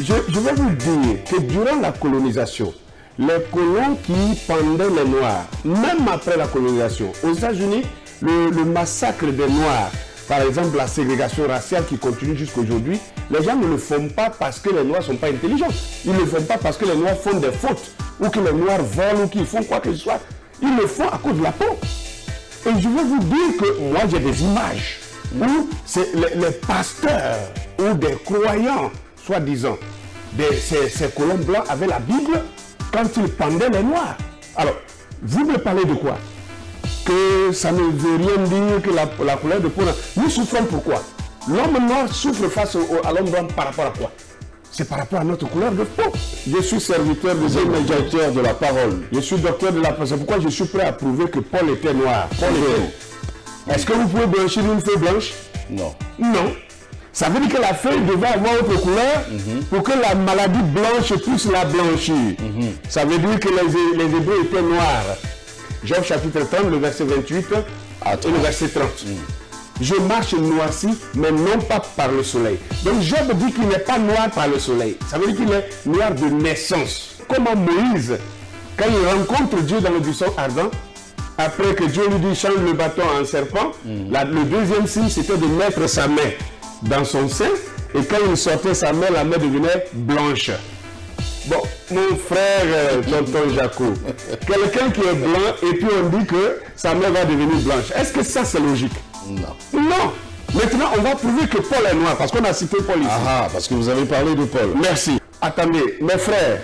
Je, vais vous dire que durant la colonisation, les colons qui pendaient les Noirs, même après la colonisation, aux États-Unis, le, massacre des Noirs, par exemple la ségrégation raciale qui continue jusqu'aujourd'hui, les gens ne le font pas parce que les Noirs ne sont pas intelligents. Ils ne le font pas parce que les Noirs font des fautes, ou que les Noirs volent, ou qu'ils font quoi que ce soit. Ils le font à cause de la peau. Et je veux vous dire que moi j'ai des images où les pasteurs ou des croyants, soi-disant, ces, ces colons blancs avaient la Bible quand ils pendaient les noirs. Alors, vous me parlez de quoi? Que ça ne veut rien dire que la, la couleur de peau. Nous souffrons pourquoi L'homme noir souffre face au- à l'homme blanc par rapport à quoi? C'est par rapport à notre couleur de peau. Je suis serviteur de Dieu, mais docteur de la parole. Je suis docteur de la parole. C'est pourquoi je suis prêt à prouver que Paul était noir. Paul était. Est-ce que vous pouvez blanchir une feuille blanche? Non. non. Ça veut dire que la feuille devait avoir autre couleur pour que la maladie blanche puisse la blanchir. Ça veut dire que les, les Hébreux étaient noirs. Job chapitre 30, le verset 28 et le verset 30. Je marche noirci, mais non pas par le soleil. Donc Job dit qu'il n'est pas noir par le soleil. Ça veut dire qu'il est noir de naissance. Comment Moïse, quand il rencontre Dieu dans le buisson ardent, après que Dieu lui dit change le bâton en serpent, la- le deuxième signe c'était de mettre sa main dans son sein et quand il sortait sa main, la main devenait blanche. Bon, mon frère euh, tonton Jaco, quelqu'un qui est blanc et puis on dit que sa main va devenir blanche. Est-ce que ça c'est logique? Non. Non. Maintenant, on va prouver que Paul est noir parce qu'on a cité Paul ici. Ah, ah, parce que vous avez parlé de Paul. Merci. Attendez, mes frères,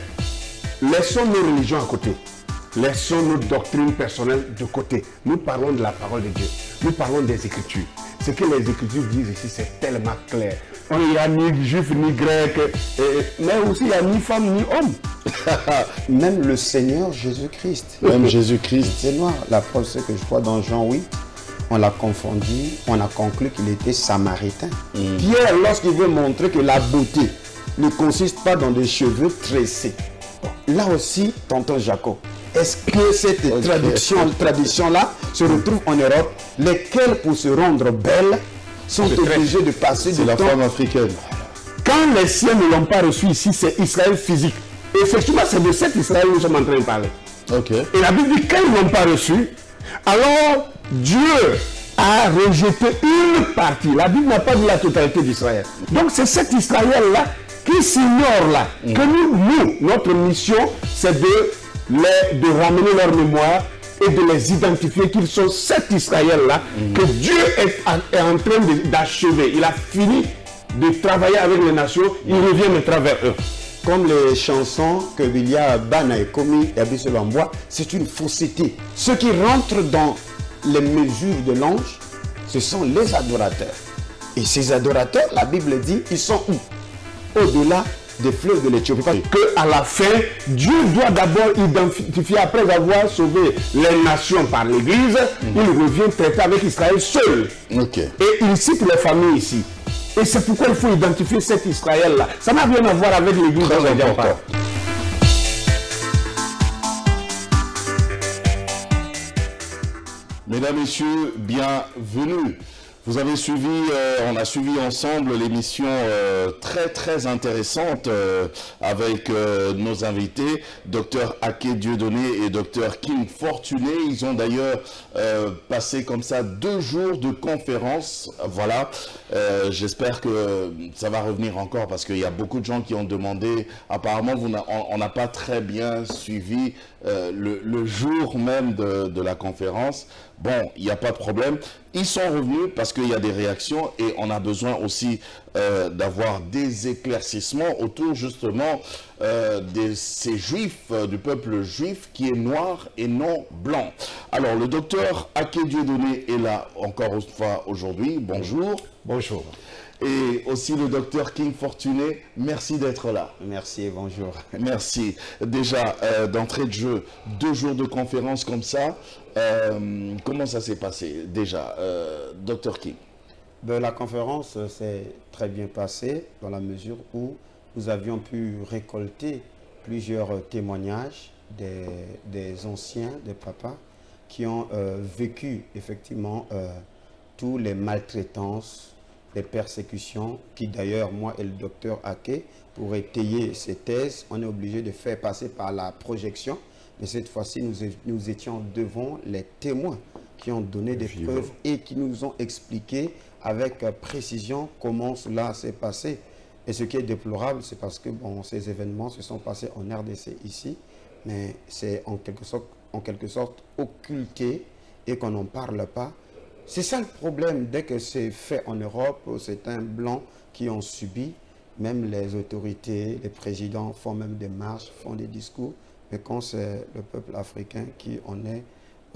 laissons nos religions à côté. Laissons nos doctrines personnelles de côté. Nous parlons de la parole de Dieu. Nous parlons des Écritures. Ce que les Écritures disent ici, c'est tellement clair. Il n'y a ni juif, ni grec, mais aussi il n'y a ni femme, ni homme. Même le Seigneur Jésus-Christ. Même Jésus-Christ. C'est noir. La preuve, c'est que je crois dans Jean 8, on l'a confondu, on a conclu qu'il était samaritain. Pierre, lorsqu'il veut montrer que la beauté ne consiste pas dans des cheveux tressés. Là aussi, tonton Jacob, est-ce que cette tradition, tradition-là se retrouve en Europe, lesquelles, pour se rendre belles, sont obligées de passer du la temps femme africaine. Quand les siens ne l'ont pas reçu ici, c'est Israël physique. Effectivement, c'est de cet Israël que nous sommes en train de parler. Et la Bible dit quand ils ne l'ont pas reçu, alors Dieu a rejeté une partie. La Bible n'a pas dit la totalité d'Israël. Donc c'est cet Israël-là qui s'ignore là. Que nous, nous, notre mission, c'est de, les, de ramener leur mémoire et de les identifier qu'ils sont cet Israël-là que Dieu est, en- est en train de- d'achever. Il a fini de travailler avec les nations, il revient à travers eux. comme les chansons que William Bana et Komi et c'est une fausseté. Ceux qui rentrent dans les mesures de l'ange, ce sont les adorateurs. Et ces adorateurs, la Bible dit, ils sont où? Au-delà des fleuves de l'Éthiopie. que à la fin, Dieu doit d'abord identifier, après avoir sauvé les nations par l'Église, il revient traiter avec Israël seul. Et il cite les familles ici. Et c'est pourquoi il faut identifier cet Israël-là. Ça n'a rien à voir avec l'Église. Parler. Mesdames, Messieurs, bienvenue. Vous avez suivi, euh, on a suivi ensemble l'émission euh, très très intéressante euh, avec euh, nos invités, Dr Ake Dieudonné et Dr Kim Fortuné. Ils ont d'ailleurs passé comme ça deux jours de conférence. Voilà. Euh, J'espère que ça va revenir encore parce qu'il y a beaucoup de gens qui ont demandé. Apparemment, on n'a pas très bien suivi euh, le, jour même de, la conférence. Bon, il n'y a pas de problème. Ils sont revenus parce qu'il y a des réactions et on a besoin aussi euh, d'avoir des éclaircissements autour justement de ces juifs, du peuple juif qui est noir et non blanc. Alors, le docteur Ake Dieudonné est là encore une fois aujourd'hui. Bonjour. Bonjour. Et aussi le docteur King Fortuné. Merci d'être là. Merci bonjour. Merci. Déjà, euh, d'entrée de jeu, deux jours de conférence comme ça. euh, comment ça s'est passé déjà, euh, Dr King? Ben, la conférence s'est très bien passée dans la mesure où nous avions pu récolter plusieurs témoignages des, des anciens, des papas, qui ont vécu effectivement tous les maltraitances les persécutions, qui d'ailleurs, moi et le docteur Ake, pour étayer ces thèses, on est obligé de faire passer par la projection. Mais cette fois-ci, nous, nous étions devant les témoins qui ont donné des preuves et qui nous ont expliqué avec précision comment cela s'est passé. Et ce qui est déplorable, c'est parce que bon, ces événements se sont passés en RDC ici, mais c'est en quelque sorte, en quelque sorte occulté et qu'on n'en parle pas. C'est ça le problème. Dès que c'est fait en Europe, c'est un blanc qui ont subi. Même les autorités, les présidents font même des marches, font des discours. Mais quand c'est le peuple africain qui en est,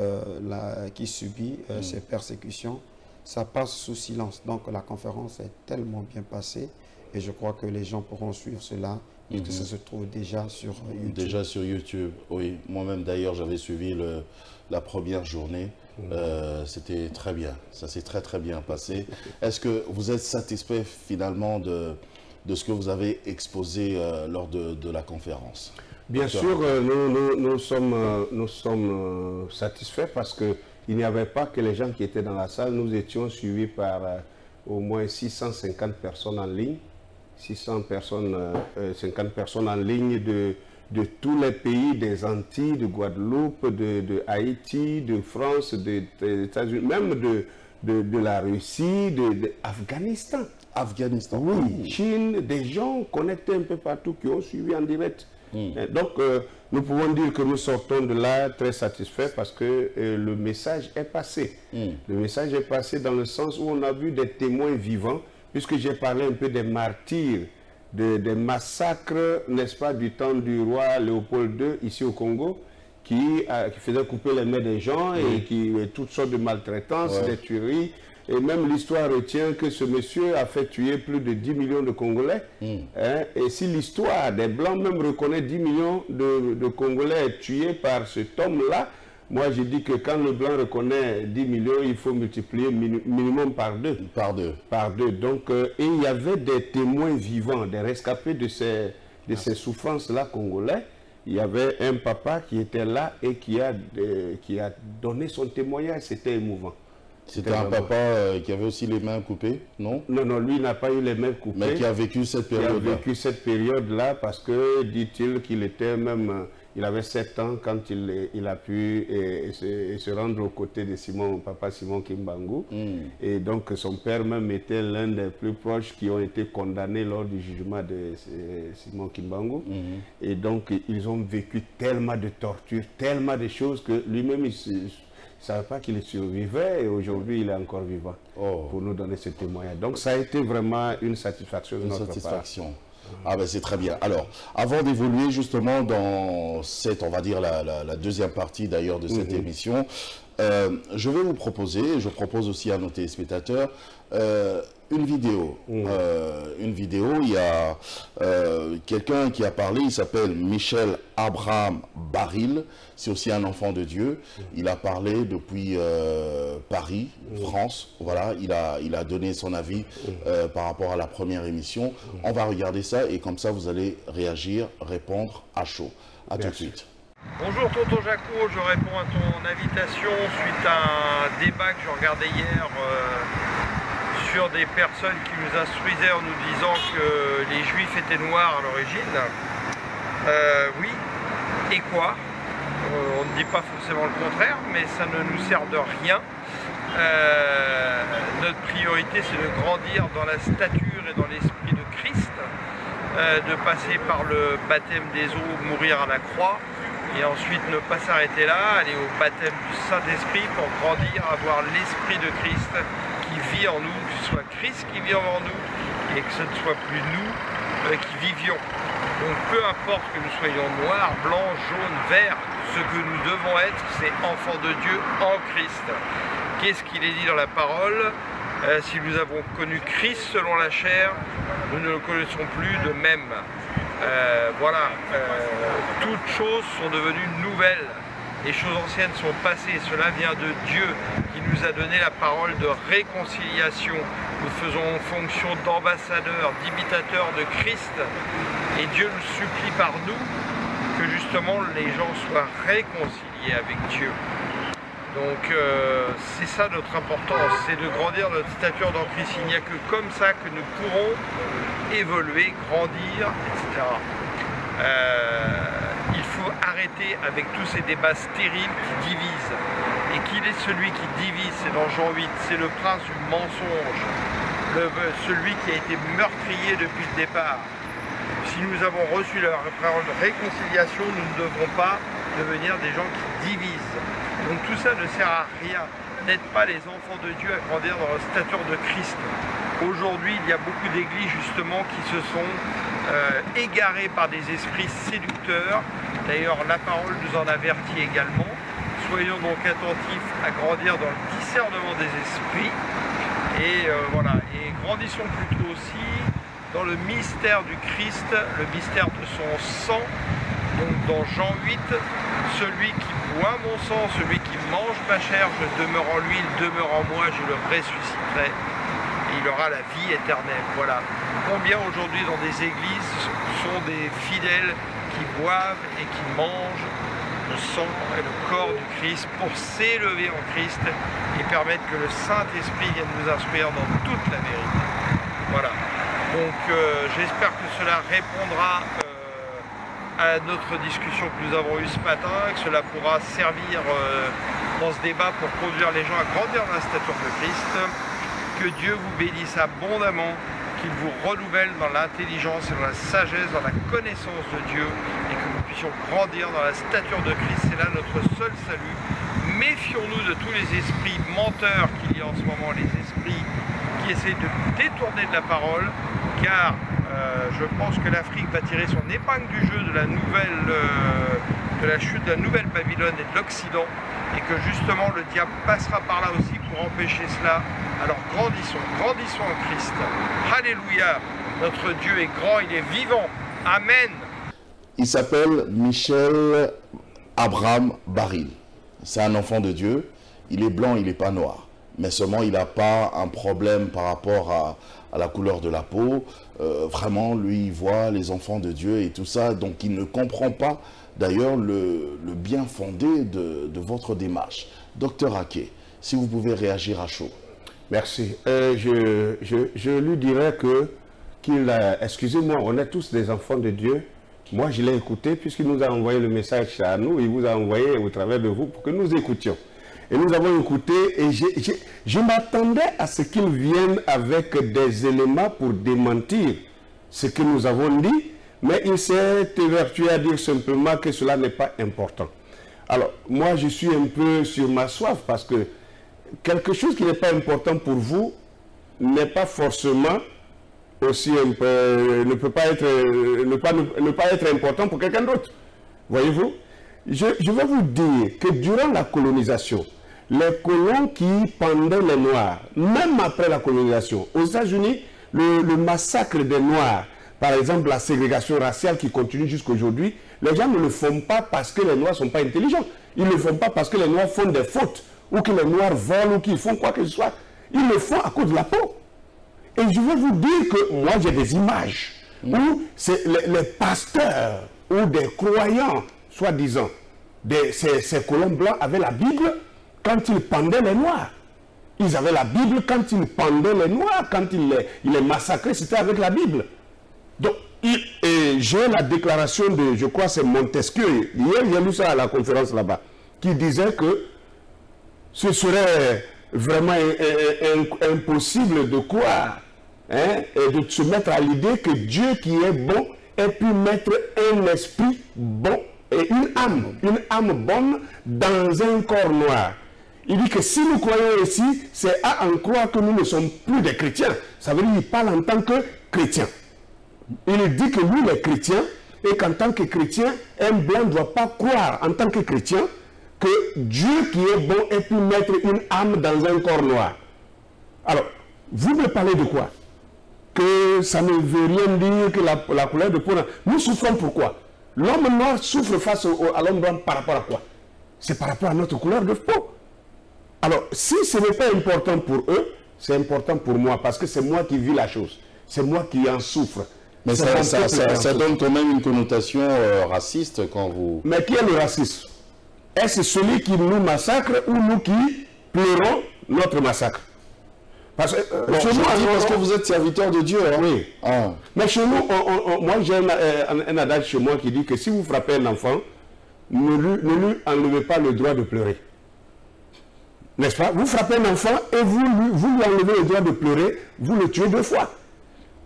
euh, qui subit euh, mm. ces persécutions, ça passe sous silence. Donc la conférence est tellement bien passée et je crois que les gens pourront suivre cela puisque mm-hmm. ça se trouve déjà sur YouTube. Déjà sur YouTube, oui. Moi-même d'ailleurs j'avais suivi le, la première journée. Euh, c'était très bien, ça s'est très très bien passé. Est-ce que vous êtes satisfait finalement de, de ce que vous avez exposé euh, lors de, de, la conférence? Bien sûr, euh, nous, nous, sommes, nous sommes satisfaits parce qu'il n'y avait pas que les gens qui étaient dans la salle, nous étions suivis par au moins 650 personnes en ligne, 600 personnes, 50 personnes en ligne de de tous les pays des Antilles, de Guadeloupe, de, Haïti, de France, des États-Unis, même de, de, la Russie, de, Afghanistan. Afghanistan. Oui, Chine, des gens connectés un peu partout qui ont suivi en direct. Hmm. Donc, euh, nous pouvons dire que nous sortons de là très satisfaits parce que euh, le message est passé. Hmm. Le message est passé dans le sens où on a vu des témoins vivants, puisque j'ai parlé un peu des martyrs des massacres, n'est-ce pas, du temps du roi Léopold II ici au Congo, qui, qui faisait couper les mains des gens et qui toutes sortes de maltraitances, des tueries. Et même l'histoire retient que ce monsieur a fait tuer plus de 10 millions de Congolais. Hmm. Hein. et si l'histoire des Blancs même reconnaît 10 millions de, de Congolais tués par cet homme-là, moi, je dis que quand le blanc reconnaît 10 millions, il faut multiplier minimum par deux. Par deux. Par deux. Donc, euh, et il y avait des témoins vivants, des rescapés de ces, de ces souffrances-là congolais. Il y avait un papa qui était là et qui a, qui a donné son témoignage. C'était émouvant. C'était un papa euh, qui avait aussi les mains coupées, non? Non, non, lui n'a pas eu les mains coupées. Mais qui a vécu cette période-là. Qui a vécu cette période-là parce que, dit-il, qu'il était même euh, il avait 7 ans quand il, il a pu et, se, rendre aux côtés de Simon, papa Simon Kimbangu. Mm. Et donc son père même était l'un des plus proches qui ont été condamnés lors du jugement de Simon Kimbangu. Mm. Et donc ils ont vécu tellement de tortures, tellement de choses que lui-même il ne savait pas qu'il survivait et aujourd'hui il est encore vivant oh. pour nous donner ce témoignage. Donc ça a été vraiment une satisfaction. Une satisfaction. Ah ben c'est très bien. Alors, avant d'évoluer justement dans cette, on va dire la, deuxième partie d'ailleurs de cette mhm. émission, euh, je vais vous proposer, je propose aussi à nos téléspectateurs, euh, une vidéo. Mhm. Euh, une vidéo, il y a quelqu'un qui a parlé, il s'appelle Michel Abraham Baril, c'est aussi un enfant de Dieu. Mhm. Il a parlé depuis Paris, France, voilà, il a, il a donné son avis par rapport à la première émission. On va regarder ça et comme ça vous allez réagir, répondre à chaud. À tout de suite. Bonjour Tonton Jaco, je réponds à ton invitation suite à un débat que je regardais hier euh, sur des personnes qui nous instruisaient en nous disant que les juifs étaient noirs à l'origine. Euh, oui, et quoi? Euh, On ne dit pas forcément le contraire, mais ça ne nous sert de rien. notre priorité c'est de grandir dans la stature et dans l'esprit de Christ, de passer par le baptême des eaux, mourir à la croix, et ensuite ne pas s'arrêter là, aller au baptême du Saint-Esprit pour grandir, avoir l'Esprit de Christ en nous, que ce soit Christ qui vit en nous et que ce ne soit plus nous euh, qui vivions. Donc peu importe que nous soyons noirs, blancs, jaunes, verts, ce que nous devons être, c'est enfants de Dieu en Christ. Qu'est-ce qu'il est dit dans la parole? Euh, Si nous avons connu Christ selon la chair, nous ne le connaissons plus de même. Euh, voilà, toutes choses sont devenues nouvelles. Les choses anciennes sont passées. Cela vient de Dieu nous a donné la parole de réconciliation. Nous faisons fonction d'ambassadeurs, d'imitateurs de Christ. Et Dieu nous supplie par nous que justement les gens soient réconciliés avec Dieu. Donc euh, c'est ça notre importance, c'est de grandir notre stature dans Christ. Il n'y a que comme ça que nous pourrons évoluer, grandir, etc. Euh, il faut arrêter avec tous ces débats stériles qui divisent. Et qu'il est celui qui divise, c'est dans Jean 8, c'est le prince du mensonge, celui qui a été meurtrier depuis le départ. Si nous avons reçu la réconciliation, nous ne devrons pas devenir des gens qui divisent. Donc tout ça ne sert à rien. N'êtes pas les enfants de Dieu à grandir dans la stature de Christ. Aujourd'hui, il y a beaucoup d'églises justement qui se sont euh, égarées par des esprits séducteurs. D'ailleurs, la parole nous en avertit également. Soyons donc attentifs à grandir dans le discernement des esprits. Et euh, voilà, et grandissons plutôt aussi dans le mystère du Christ, le mystère de son sang. Donc dans Jean 8, celui qui boit mon sang, celui qui mange ma chair, je demeure en lui, il demeure en moi, je le ressusciterai et il aura la vie éternelle. Voilà. Combien aujourd'hui dans des églises sont des fidèles qui boivent et qui mangent le sang et le corps du Christ pour s'élever en Christ et permettre que le Saint-Esprit vienne nous instruire dans toute la vérité. Voilà. Donc euh, j'espère que cela répondra à notre discussion que nous avons eue ce matin, que cela pourra servir euh, dans ce débat pour conduire les gens à grandir dans la stature de Christ. Que Dieu vous bénisse abondamment, qu'il vous renouvelle dans l'intelligence et dans la sagesse, dans la connaissance de Dieu, puissions grandir dans la stature de Christ. C'est là notre seul salut. Méfions-nous de tous les esprits menteurs qu'il y a en ce moment, les esprits qui essaient de détourner de la parole, car euh, je pense que l'Afrique va tirer son épingle du jeu de la nouvelle, euh, de la chute de la nouvelle Babylone et de l'Occident, et que justement le diable passera par là aussi pour empêcher cela. Alors grandissons, grandissons en Christ. Alléluia, notre Dieu est grand, il est vivant. Amen. Il s'appelle Michel Abraham Baril. C'est un enfant de Dieu. Il est blanc, il n'est pas noir. Mais seulement il n'a pas un problème par rapport à, la couleur de la peau. Euh, vraiment, lui, il voit les enfants de Dieu et tout ça. Donc, il ne comprend pas, d'ailleurs, le, bien fondé de, votre démarche. Docteur Ake, si vous pouvez réagir à chaud. Merci. Euh, je, lui dirais que, excusez-moi, on est tous des enfants de Dieu. Moi, je l'ai écouté puisqu'il nous a envoyé le message à nous. Il vous a envoyé au travers de vous pour que nous écoutions. Et nous avons écouté et je m'attendais à ce qu'ils viennent avec des éléments pour démentir ce que nous avons dit, mais il s'est évertué à dire simplement que cela n'est pas important. Alors, moi, je suis un peu sur ma soif parce que quelque chose qui n'est pas important pour vous n'est pas forcément aussi peu, ne peut pas être, ne pas, ne, pas être important pour quelqu'un d'autre. Voyez-vous? Je, je vais vous dire que durant la colonisation, les colons qui pendaient les Noirs, même après la colonisation. Aux États-Unis, le, massacre des Noirs, par exemple la ségrégation raciale qui continue jusqu'à aujourd'hui, les gens ne le font pas parce que les Noirs ne sont pas intelligents. Ils ne le font pas parce que les Noirs font des fautes, ou que les Noirs volent, ou qu'ils font quoi que ce soit. Ils le font à cause de la peau. Et je veux vous dire que moi, j'ai des images où les, les, pasteurs ou des croyants, soi-disant, ces, ces colons blancs avaient la Bible quand ils pendaient les Noirs. Ils avaient la Bible quand ils pendaient les Noirs, quand ils les, ils les massacraient, c'était avec la Bible. Donc, j'ai la déclaration de, je crois c'est Montesquieu, hier j'ai lu ça à la conférence là-bas, qui disait que ce serait vraiment impossible de croire hein, et de se mettre à l'idée que Dieu qui est bon ait pu mettre un esprit bon et une âme, une âme bonne dans un corps noir. Il dit que si nous croyons ici, c'est à en croire que nous ne sommes plus des chrétiens. Ça veut dire qu'il parle en tant que chrétien. Il dit que nous, les chrétiens, et qu'en tant que chrétien, un blanc ne doit pas croire en tant que chrétien que Dieu qui est bon ait pu mettre une âme dans un corps noir. Alors, vous me parlez de quoi? Que ça ne veut rien dire que la, couleur de peau... Nous souffrons pourquoi? L'homme noir souffre face à l'homme blanc par rapport à quoi? C'est par rapport à notre couleur de peau. Alors, si ce n'est pas important pour eux, c'est important pour moi, parce que c'est moi qui vis la chose. C'est moi qui en souffre. Mais ça, donne quand même une connotation euh, raciste quand vous... Mais qui est le racisme Est-ce celui qui nous massacre ou nous qui pleurons notre massacre parce que, euh, bon, chez nous, parce que vous êtes serviteur de Dieu. Hein? Oui. Ah. Mais chez nous, on, on, moi j'ai un, un, adage chez moi qui dit que si vous frappez un enfant, ne lui, ne lui enlevez pas le droit de pleurer. N'est-ce pas? Vous frappez un enfant et vous lui, vous lui enlevez le droit de pleurer, vous le tuez deux fois.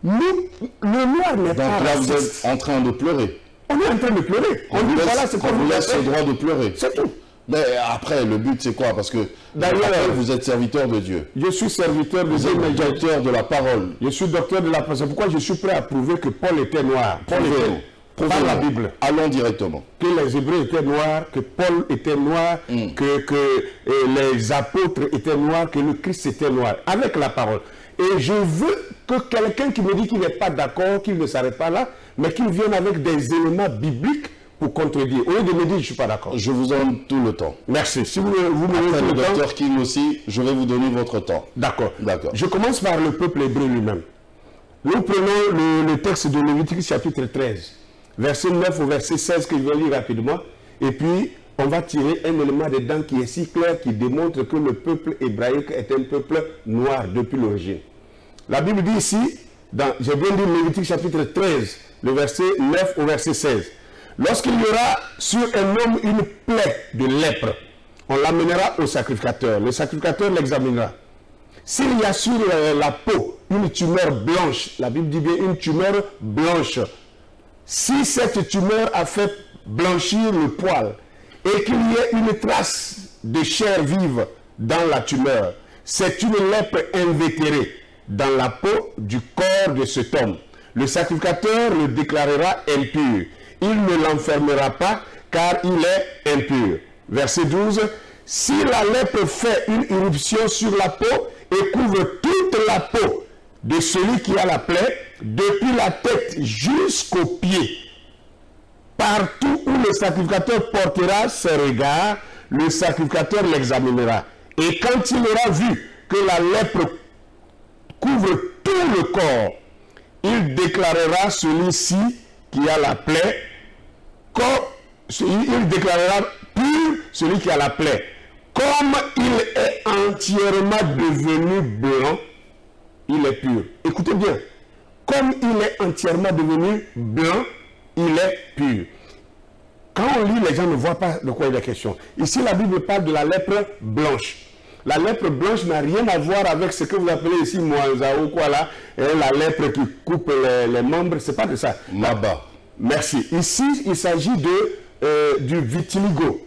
Nous, le noir n'est pas Donc là, vous êtes en train de pleurer. On est en train de pleurer. On, on dit laisse, voilà, c'est on vous laisse le droit de pleurer. C'est tout. Mais après, le but, c'est quoi? Parce que D'ailleurs, vous êtes serviteur de Dieu. Je suis serviteur de Vous Dieu, êtes j'ai- docteur de la parole. je suis docteur de la parole. C'est pourquoi je suis prêt à prouver que Paul était noir. Paul était par la Bible. Allons directement. que les Hébreux étaient noirs, que Paul était noir, que, que euh, les apôtres étaient noirs, que le Christ était noir, avec la parole. Et je veux que quelqu'un qui me dit qu'il n'est pas d'accord, qu'il ne s'arrête pas là, mais qu'il vienne avec des éléments bibliques pour contredire. Au lieu de me dire je ne suis pas d'accord. Je vous donne tout le temps. Merci. Si vous, vous me donnez le tout le temps, docteur King aussi, je vais vous donner votre temps. D'accord. D'accord. Je commence par le peuple hébreu lui-même. Nous prenons le, le texte de Lévitique chapitre 13, verset 9 au verset 16 que je vais lire rapidement. Et puis, on va tirer un élément dedans qui est si clair, qui démontre que le peuple hébraïque est un peuple noir depuis l'origine. La Bible dit ici, dans, j'ai bien dit Lévitique chapitre 13, le verset 9 au verset 16. Lorsqu'il y aura sur un homme une plaie de lèpre, on l'amènera au sacrificateur. Le sacrificateur l'examinera. S'il y a sur euh, la peau une tumeur blanche, la Bible dit bien une tumeur blanche, si cette tumeur a fait blanchir le poil et qu'il y ait une trace de chair vive dans la tumeur, c'est une lèpre invétérée dans la peau du corps de cet homme. Le sacrificateur le déclarera impur. Il ne l'enfermera pas car il est impur. Verset 12. Si la lèpre fait une éruption sur la peau et couvre toute la peau de celui qui a la plaie, depuis la tête jusqu'aux pieds, Partout où le sacrificateur portera ses regards, le sacrificateur l'examinera. Et quand il aura vu que la lèpre couvre tout le corps, il déclarera celui-ci qui a la plaie, comme, il déclarera pur celui qui a la plaie. Comme il est entièrement devenu blanc, il est pur. Écoutez bien. Comme il est entièrement devenu blanc, il est pur. Quand on lit, les gens ne voient pas de quoi il est question. Ici, la Bible parle de la lèpre blanche. La lèpre blanche n'a rien à voir avec ce que vous appelez ici Moanza ou quoi là, la lèpre qui coupe les, les membres, c'est pas de ça. Là-bas. Merci. Ici, il s'agit de euh, du vitiligo.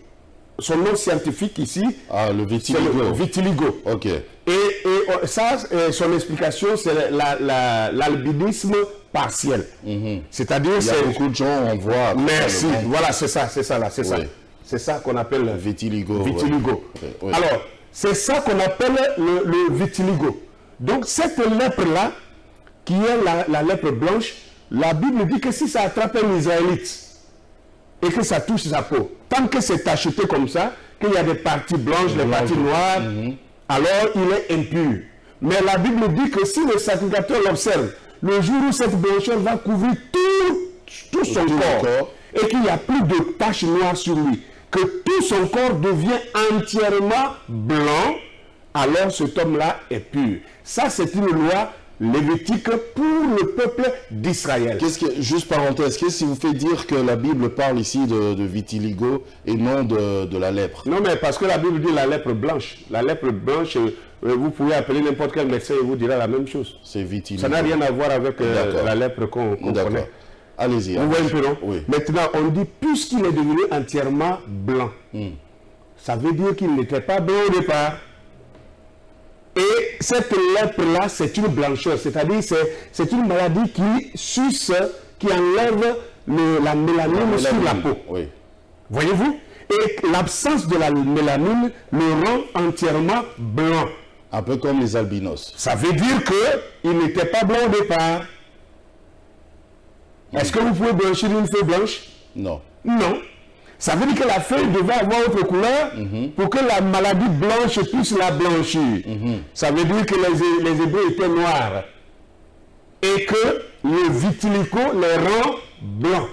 Son nom scientifique ici, Ah, le vitiligo. le vitiligo. Ok. Et, et, euh, ça, euh, son explication, c'est la- la- l'albinisme partiel. C'est-à-dire, Il y a c'est... beaucoup de gens, on voit. Merci. Voilà, c'est ça, c'est ça là, c'est ça. C'est ça qu'on appelle le Vitiligo. vitiligo. ouais. Oui. Alors, c'est ça qu'on appelle le, le vitiligo. Donc, cette lèpre-là, qui est la, la lèpre blanche, la Bible dit que si ça attrape un Israélite et que ça touche sa peau, tant que c'est tacheté comme ça, qu'il y a des parties blanches, des parties noires, alors il est impur. Mais la Bible dit que si le sacrificateur l'observe, le jour où cette blancheur va couvrir tout, tout son Tout le corps, corps. et qu'il n'y a plus de taches noires sur lui, que tout son corps devient entièrement blanc, alors cet homme-là est pur. Ça, c'est une loi lévitique pour le peuple d'Israël. Qu'est-ce que, juste parenthèse, qu'est-ce qui vous fait dire que la Bible parle ici de, de vitiligo et non de, de la lèpre? Non, mais parce que la Bible dit la lèpre blanche. La lèpre blanche, euh, vous pouvez appeler n'importe quel médecin et vous dira la même chose. C'est vitiligo. Ça n'a rien à voir avec euh, la lèpre qu'on connaît. Allez-y. Non Oui. Maintenant, on dit, puisqu'il est devenu entièrement blanc, Hmm. ça veut dire qu'il n'était pas blanc au départ. Et cette lèpre-là, c'est une blancheur, c'est-à-dire c'est une maladie qui suce, qui enlève le- la mélanine sur la Mélanine. peau. Oui. Voyez-vous? Et l'absence de la mélanine le rend entièrement blanc. Un peu comme les albinos. Ça veut dire qu'il n'était pas blanc au départ. Est-ce que vous pouvez blanchir une feuille blanche? Non. Non. Ça veut dire que la feuille devait avoir autre couleur pour que la maladie blanche puisse la blanchir. Ça veut dire que les, les Hébreux étaient noirs. Et que le vitiligo les rend blancs.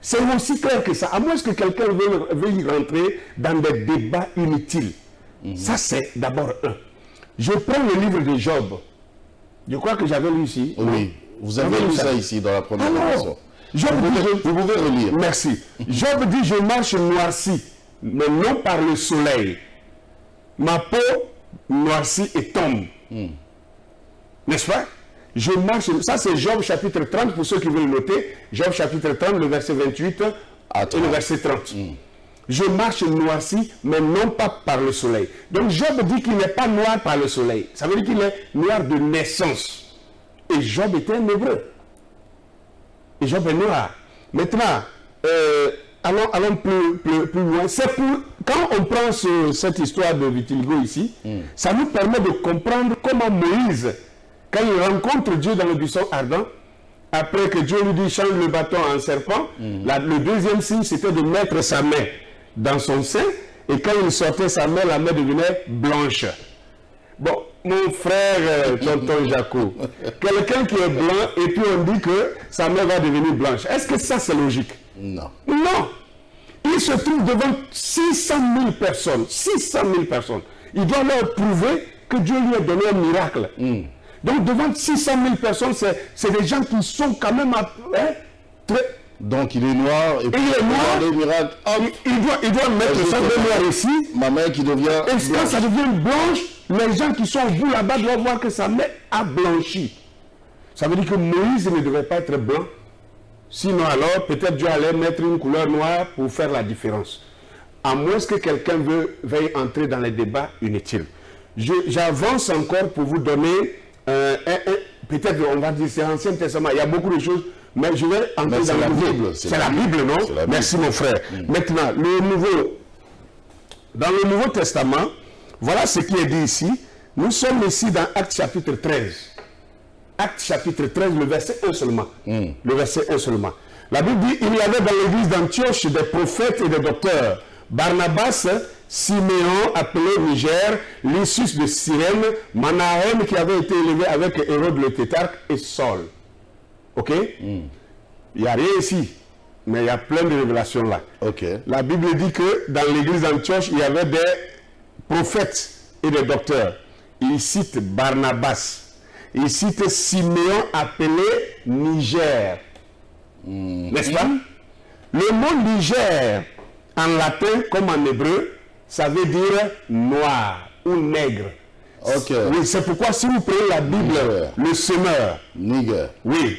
C'est aussi clair que ça. À moins que quelqu'un veuille, y rentrer dans des débats inutiles. Mhm. Ça, c'est d'abord un. Je prends le livre de Job. Je crois que j'avais lu ici. Oui, vous avez lu ça, ici dans la première version. Job vous, dit, vous pouvez relire. Merci. Job dit, je marche noirci, mais non par le soleil. Ma peau noircit et tombe. Hmm. N'est-ce pas? Je marche, ça c'est Job chapitre 30, pour ceux qui veulent noter. Job chapitre 30, le verset 28 et le verset 30. Hmm. Je marche noirci, mais non pas par le soleil. Donc Job dit qu'il n'est pas noir par le soleil. Ça veut dire qu'il est noir de naissance. Et Job était un hébreu. Et Job est noir. Maintenant, euh, allons, plus, plus, loin. C'est pour, quand on prend cette histoire de Vitiligo ici, hmm. ça nous permet de comprendre comment Moïse, quand il rencontre Dieu dans le buisson ardent, après que Dieu lui dit change le bâton en serpent, hmm. le deuxième signe c'était de mettre sa main dans son sein, et quand il sortait sa main, la main devenait blanche. Bon, mon frère euh, tonton Jaco, quelqu'un qui est blanc et puis on dit que sa main va devenir blanche. Est-ce que ça c'est logique? Non. Non. Il se trouve devant 600 000 personnes. 600 000 personnes. Il doit leur prouver que Dieu lui a donné un miracle. Hmm. Donc devant 600 000 personnes, c'est des gens qui sont quand même hein, très donc il est noir et, puis il est noir. Il, doit, il doit mettre sa main noire ici. Ma main qui devient. Et quand ça devient blanche, les gens qui sont au bout là-bas doivent voir que sa main a blanchi. Ça veut dire que Moïse ne devait pas être blanc. Sinon alors, peut-être Dieu allait mettre une couleur noire pour faire la différence. À moins que quelqu'un veuille entrer dans les débats inutiles. J'avance encore pour vous donner euh, peut-être on va dire c'est l'Ancien Testament. Il y a beaucoup de choses mais je vais entrer dans la Bible. C'est la Bible, non? Merci mon frère. Mm. Maintenant, le nouveau, dans le Nouveau Testament, voilà ce qui est dit ici. Nous sommes ici dans Acte chapitre 13. Acte chapitre 13, le verset 1 seulement. Mm. Le verset 1 seulement. La Bible dit, il y avait dans l'église d'Antioche des prophètes et des docteurs. Barnabas, Siméon, appelé Niger, Lysus de Cyrène, Manahem qui avait été élevé avec Hérode le tétarque et Saul. OK? Il n'y a rien ici, mais il y a plein de révélations là. OK. La Bible dit que dans l'église d'Antioche, il y avait des prophètes et des docteurs. Il cite Barnabas. Il cite Siméon appelé Niger. Hmm. N'est-ce pas? Le mot Niger, en latin comme en hébreu, ça veut dire noir ou nègre. Ok. Oui, c'est pourquoi si vous prenez la Bible, le semeur. Niger. Oui.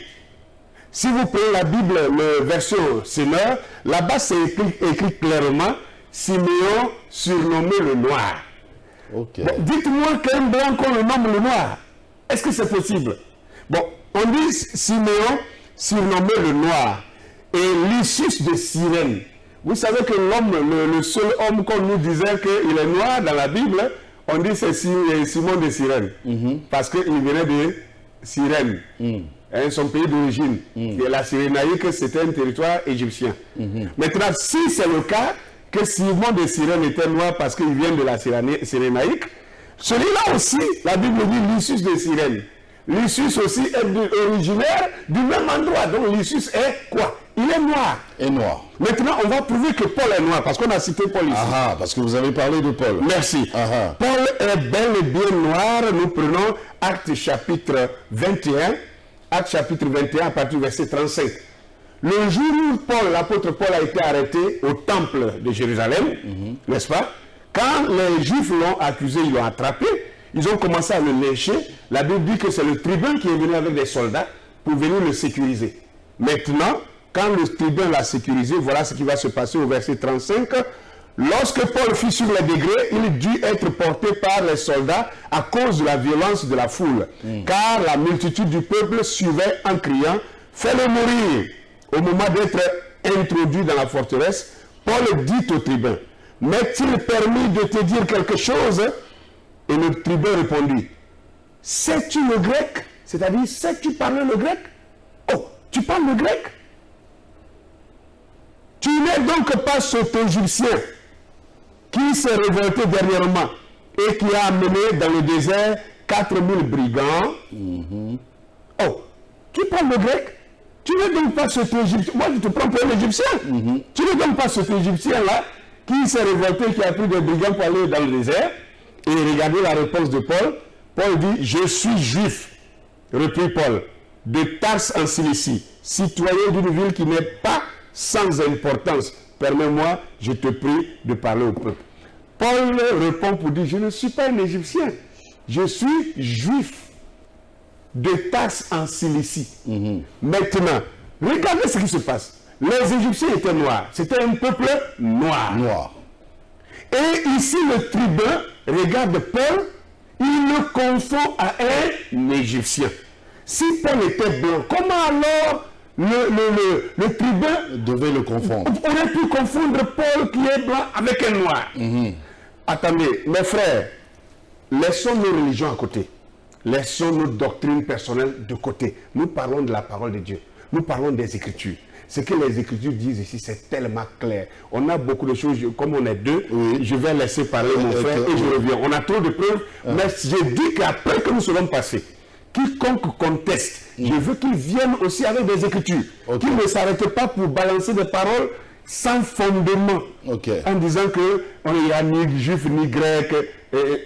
Si vous prenez la Bible, le version Seigneur, là-bas c'est écrit, clairement Siméon surnommé le noir. Dites-moi qu'un blanc qu'on le nomme le noir. Est-ce que c'est possible? Bon, on dit Siméon surnommé le noir et l'Issus de sirène. Vous savez que l'homme, le, seul homme qu'on nous disait qu'il est noir dans la Bible, on dit c'est Simon de Sirène. Mhm. Parce qu'il venait de Sirène. Mhm. Hein, son pays d'origine, mm. la Cyrénaïque, c'était un territoire égyptien. Mm-hmm. Maintenant, si c'est le cas que Simon de Cyrène était noir parce qu'il vient de la Cyrénaïque, celui-là aussi, la Bible dit Lucius de Cyrène. Lucius aussi est originaire du même endroit. Donc Lucius est quoi? Il est noir. Et noir. Maintenant, on va prouver que Paul est noir, parce qu'on a cité Paul ici. Ah, parce que vous avez parlé de Paul. Merci. Paul est bel et bien noir. Nous prenons Acte chapitre 21 Acte chapitre 21 à partir du verset 35. Le jour où Paul, l'apôtre Paul a été arrêté au temple de Jérusalem, mhm. n'est-ce pas Quand les Juifs l'ont accusé, ils l'ont attrapé, ils ont commencé à le lécher. La Bible dit que c'est le tribun qui est venu avec des soldats pour venir le sécuriser. Maintenant, quand le tribun l'a sécurisé, voilà ce qui va se passer au verset 35. Lorsque Paul fut sur les degrés, il dut être porté par les soldats à cause de la violence de la foule. Hmm. Car la multitude du peuple suivait en criant, fais-le mourir. Au moment d'être introduit dans la forteresse, Paul dit au tribun, m'est-il permis de te dire quelque chose? Et le tribun répondit, sais-tu le grec? C'est-à-dire, sais-tu parler le grec? Oh, tu parles le grec? Tu n'es donc pas soto-égyptien qui s'est révolté dernièrement et qui a amené dans le désert 4000 brigands. Mm-hmm. Oh, tu parles le grec? Tu ne donnes pas cet Égyptien. Moi, je te prends pour un Égyptien. Tu ne donnes pas cet Égyptien-là qui s'est révolté, qui a pris des brigands pour aller dans le désert. Et regardez la réponse de Paul. Paul dit Je suis juif, reprit Paul, de Tars en Cilicie, citoyen d'une ville qui n'est pas sans importance. Permets-moi, je te prie de parler au peuple. Paul répond pour dire Je ne suis pas un Égyptien, je suis juif de Tars en Cilicie. Maintenant, regardez ce qui se passe. Les Égyptiens étaient noirs. C'était un peuple noir. Noir. Et ici, le tribun regarde Paul, il le confond à un Égyptien. Si Paul était blanc, comment alors le, le, le, le tribun Devait le confondre. aurait pu confondre Paul qui est blanc avec un noir Attendez, mes frères, laissons nos religions à côté. Laissons nos doctrines personnelles de côté. Nous parlons de la parole de Dieu. Nous parlons des Écritures. Ce que les Écritures disent ici, c'est tellement clair. On a beaucoup de choses, comme on est deux, je vais laisser parler mon frère et je reviens. On a trop de preuves, mais j'ai dit qu'après que nous serons passés, quiconque conteste, je veux qu'il vienne aussi avec des Écritures. Ok. Qu'il ne s'arrête pas pour balancer des paroles sans fondement. En disant on n'y a ni juif ni grec,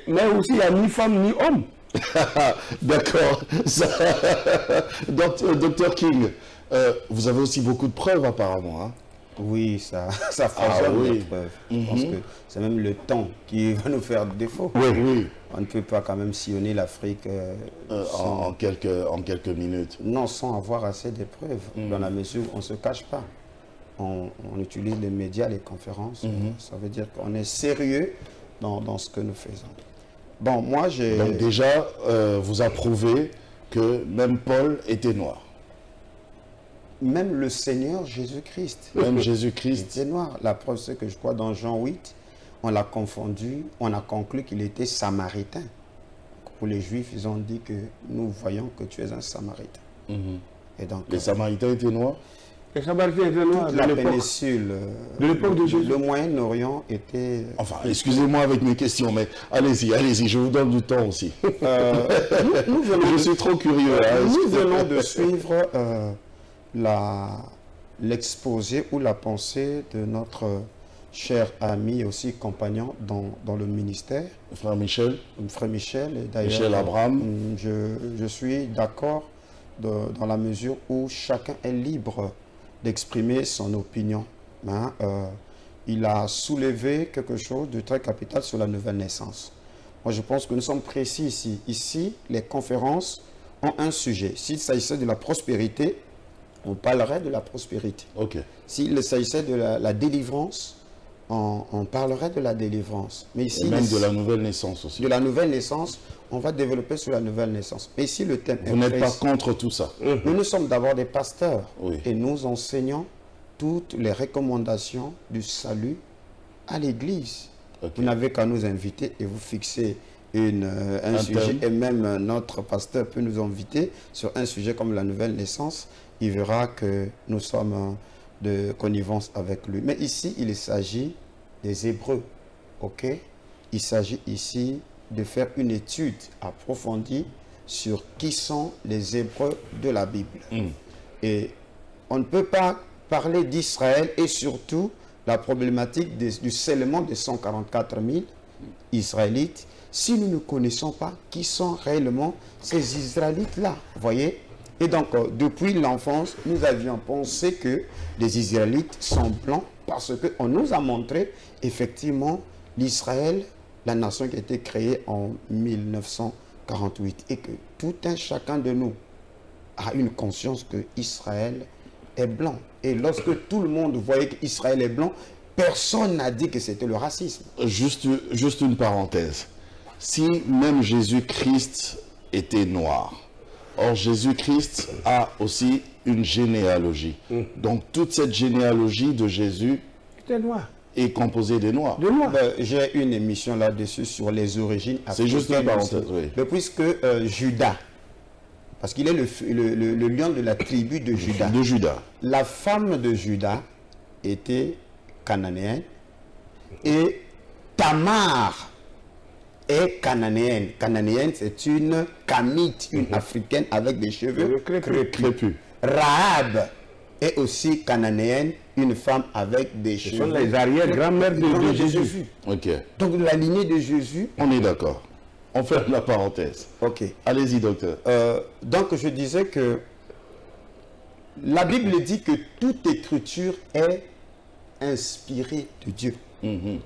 mais aussi il n'y a ni femme ni homme. D'accord. Doct- Docteur King, euh, vous avez aussi beaucoup de preuves apparemment. hein. Oui, ça, ça fonctionne, oui. les preuves. Je pense que c'est même le temps qui va nous faire défaut. Oui. Oui. On ne peut pas quand même sillonner l'Afrique euh, Euh, en, sans, en quelques, en quelques minutes. non, sans avoir assez de preuves, dans la mesure où on ne se cache pas. On, on utilise les médias, les conférences. Ça veut dire qu'on est sérieux dans, dans ce que nous faisons. Bon, moi, j'ai... Donc déjà, euh, vous approuvez que même Paul était noir. Même le Seigneur Jésus-Christ. Même Jésus-Christ. était noir. La preuve, c'est que je crois dans Jean 8, on l'a confondu, on a conclu qu'il était samaritain. Pour les Juifs, ils ont dit que nous voyons que tu es un samaritain. Et donc, Les Samaritains étaient noirs? Dans la péninsule, De l'époque de Jésus. le Moyen-Orient était... Enfin, excusez-moi avec mes questions, mais allez-y, allez-y, je vous donne du temps aussi. Euh, nous, nous venons je suis trop curieux. hein, Nous venons de suivre euh, la- l'exposé ou la pensée de notre cher ami et aussi compagnon dans, dans le ministère, Frère Michel, Frère Michel. Et d'ailleurs, Michel Abraham. Je, je suis d'accord de- dans la mesure où chacun est libre d'exprimer son opinion. hein. Euh, il a soulevé quelque chose de très capital sur la nouvelle naissance. Moi, je pense que nous sommes précis ici. Ici, les conférences ont un sujet. S'il s'agissait de la prospérité, on parlerait de la prospérité. ok. S'il s'agissait de la, la délivrance, on, on parlerait de la délivrance. Mais ici, Et même de la nouvelle naissance aussi. de la nouvelle naissance, on va développer sur la nouvelle naissance. Mais ici, le thème Vous n'êtes pas contre tout ça. Nous, nous sommes d'abord des pasteurs Oui. et nous enseignons toutes les recommandations du salut à l'Église. Vous n'avez qu'à nous inviter et vous fixer une, euh, un, Un sujet. thème. Et même euh, notre pasteur peut nous inviter sur un sujet comme la nouvelle naissance. Il verra que nous sommes euh, de connivence avec lui. Mais ici, il s'agit des Hébreux. OK? Il s'agit ici de faire une étude approfondie sur qui sont les Hébreux de la Bible. Et on ne peut pas parler d'Israël et surtout la problématique des- du scellement des 144 000 Israélites si nous ne connaissons pas qui sont réellement ces Israélites-là. Vous voyez? Et donc, euh, depuis l'enfance, nous avions pensé que les Israélites sont blancs parce qu'on nous a montré effectivement l'Israël, la nation qui a été créée en 1948 et que tout un chacun de nous a une conscience que Israël est blanc. Et lorsque tout le monde voyait qu'Israël est blanc, personne n'a dit que c'était le racisme. Juste, juste une parenthèse. Si même Jésus-Christ était noir, or Jésus-Christ a aussi une généalogie. Donc toute cette généalogie de Jésus noir. est composée des noirs. De noir. Ben, J'ai une émission là-dessus sur les origines C'est juste une parenthèse, aussi. oui. Mais puisque euh, Judas, parce qu'il est le, f- le, le- le lion de la tribu de Judas, De Judas. la femme de Judas était cananéenne et Tamar est cananéenne. Cananéenne, c'est une camite, une africaine avec des cheveux crépus. Rahab est aussi cananéenne, une femme avec des Ce cheveux. sont les arrière-grand-mères de, Jésus. Ok, Donc la lignée de Jésus. on est d'accord. On ferme la parenthèse. Ok. Allez-y, docteur. Euh, donc je disais que la Bible dit que toute écriture est inspirée de Dieu, Mhm.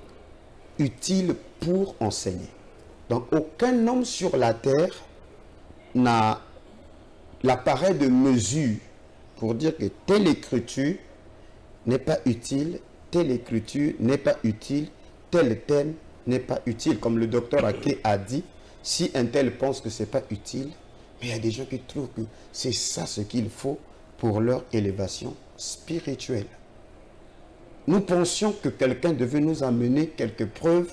utile pour enseigner. Donc aucun homme sur la terre n'a l'appareil de mesure pour dire que telle écriture n'est pas utile, telle écriture n'est pas utile, tel thème n'est pas utile. Comme le docteur Ake a dit, si un tel pense que ce n'est pas utile, mais il y a des gens qui trouvent que c'est ça ce qu'il faut pour leur élévation spirituelle. Nous pensions que quelqu'un devait nous amener quelques preuves,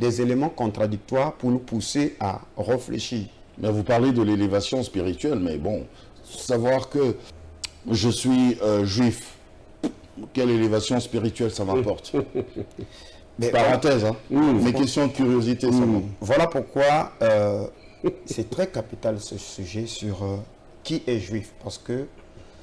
des éléments contradictoires pour nous pousser à réfléchir. Mais vous parlez de l'élévation spirituelle, mais bon, savoir que je suis euh, juif, quelle élévation spirituelle ça m'apporte? Mais Parenthèse, hein. Mmh. Mes questions de curiosité seulement. Voilà pourquoi euh, c'est très capital ce sujet sur euh, qui est juif. Parce que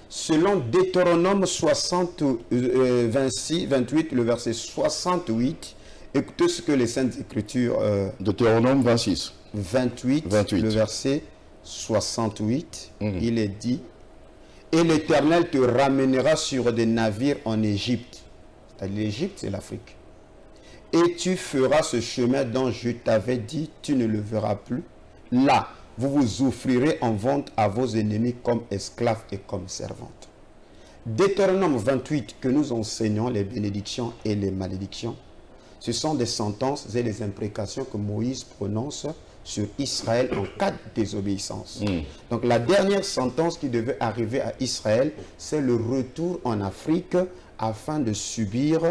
selon Deutéronome 60, euh, 26, 28, le verset 68, écoutez ce que les Saintes Écritures euh, Deutéronome 26. 28, 28. le verset 68, il est dit Et l'Éternel te ramènera sur des navires en Égypte. C'est-à-dire l'Égypte, c'est l'Afrique. Et tu feras ce chemin dont je t'avais dit, tu ne le verras plus. Là, vous vous offrirez en vente à vos ennemis comme esclaves et comme servantes. Deutéronome 28 que nous enseignons, les bénédictions et les malédictions, ce sont des sentences et des imprécations que Moïse prononce sur Israël en cas de désobéissance. Donc la dernière sentence qui devait arriver à Israël, c'est le retour en Afrique afin de subir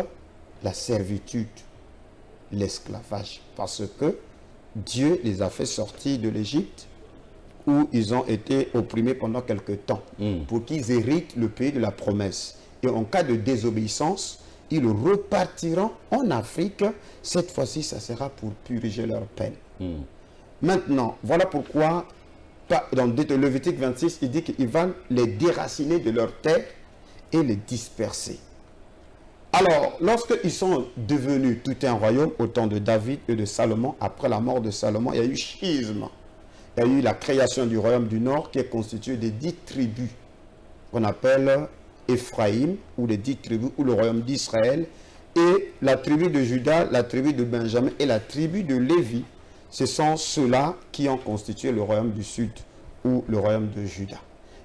la servitude, l'esclavage. Parce que Dieu les a fait sortir de l'Égypte où ils ont été opprimés pendant quelque temps pour qu'ils héritent le pays de la promesse. Et en cas de désobéissance, ils repartiront en Afrique. Cette fois-ci, ça sera pour purger leur peine. Maintenant, voilà pourquoi, dans le Lévitique 26, il dit qu'il va les déraciner de leur terre et les disperser. Alors, lorsqu'ils sont devenus tout un royaume au temps de David et de Salomon, après la mort de Salomon, il y a eu schisme. Il y a eu la création du royaume du Nord qui est constitué des dix tribus qu'on appelle Éphraïm, ou les dix tribus, ou le royaume d'Israël, et la tribu de Judas, la tribu de Benjamin et la tribu de Lévi. Ce sont ceux-là qui ont constitué le royaume du Sud, ou le royaume de Juda.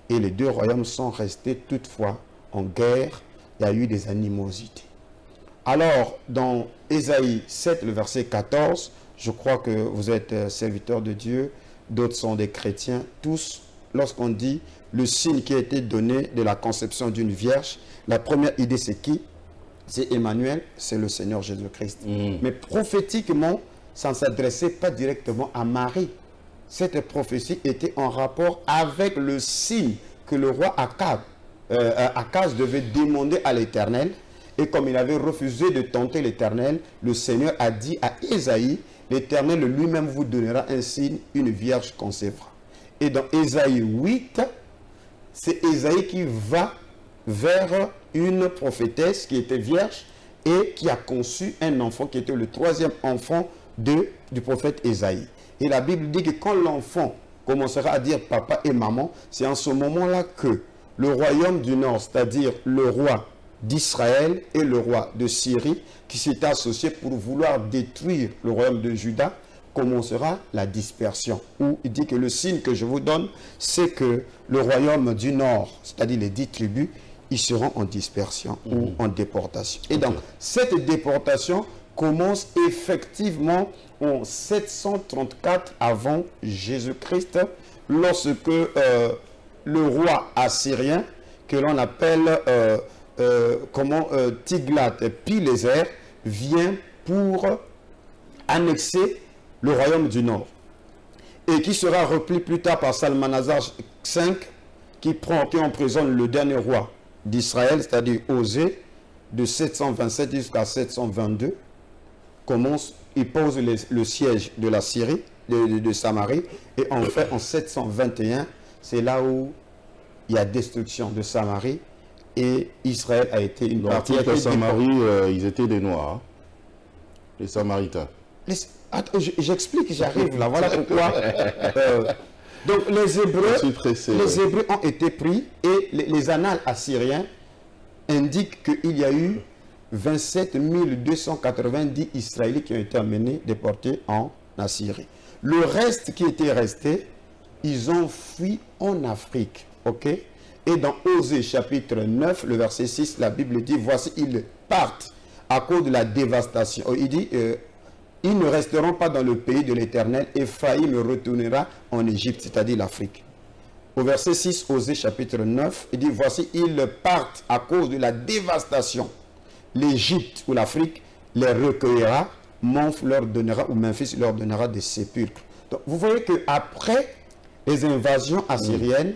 Et les deux royaumes sont restés toutefois en guerre. Il y a eu des animosités. Alors, dans Ésaïe 7, le verset 14, je crois que vous êtes euh, serviteurs de Dieu, d'autres sont des chrétiens, tous, lorsqu'on dit le signe qui a été donné de la conception d'une vierge, la première idée c'est qui? C'est Emmanuel, c'est le Seigneur Jésus-Christ. Mais prophétiquement, ça ne s'adressait pas directement à Marie. Cette prophétie était en rapport avec le signe que le roi Akab, euh, Akaz devait demander à l'Éternel. Et comme il avait refusé de tenter l'Éternel, le Seigneur a dit à Ésaïe, l'Éternel lui-même vous donnera un signe, une vierge concevra. Et dans Ésaïe 8, c'est Ésaïe qui va vers une prophétesse qui était vierge et qui a conçu un enfant qui était le troisième enfant de, du prophète Ésaïe. Et la Bible dit que quand l'enfant commencera à dire papa et maman, c'est en ce moment-là que le royaume du nord, c'est-à-dire le roi d'Israël et le roi de Syrie, qui s'étaient associés pour vouloir détruire le royaume de Juda, commencera la dispersion. Où il dit que le signe que je vous donne, c'est que le royaume du nord, c'est-à-dire les dix tribus, ils seront en dispersion ou en déportation. Et donc, cette déportation commence effectivement en 734 avant Jésus-Christ, lorsque euh, le roi assyrien, que l'on appelle euh, euh, comment Tiglath-Pileser, vient pour annexer le royaume du Nord. Et qui sera repris plus tard par Salmanazar V, qui prend, qui emprisonne le dernier roi d'Israël, c'est-à-dire Osée, de 727 jusqu'à 722. Commence, il pose les- le siège de la Syrie, de, de- de Samarie, et en fait, en 721, c'est là où il y a destruction de Samarie et Israël a été une Donc, partie. été Samarie, euh, ils étaient des Noirs, hein. les Samaritains. J'explique, j'arrive là. Voilà pourquoi. euh, donc les Hébreux, les. Hébreux ont été pris et les, les annales assyriens indiquent qu'il y a eu 27 290 Israélites qui ont été emmenés, déportés en Assyrie. Le reste qui était resté, ils ont fui en Afrique. Ok? Et dans Osée chapitre 9, le verset 6, la Bible dit, voici, ils partent à cause de la dévastation. Oh, Il dit, euh, ils ne resteront pas dans le pays de l'Éternel. Ephraïm retournera en Égypte, c'est-à-dire l'Afrique. Au verset 6, Osée chapitre 9, il dit, voici, ils partent à cause de la dévastation. L'Égypte ou l'Afrique les recueillera, Monf leur donnera, ou Memphis leur donnera des sépulcres. Donc, vous voyez qu'après les invasions assyriennes,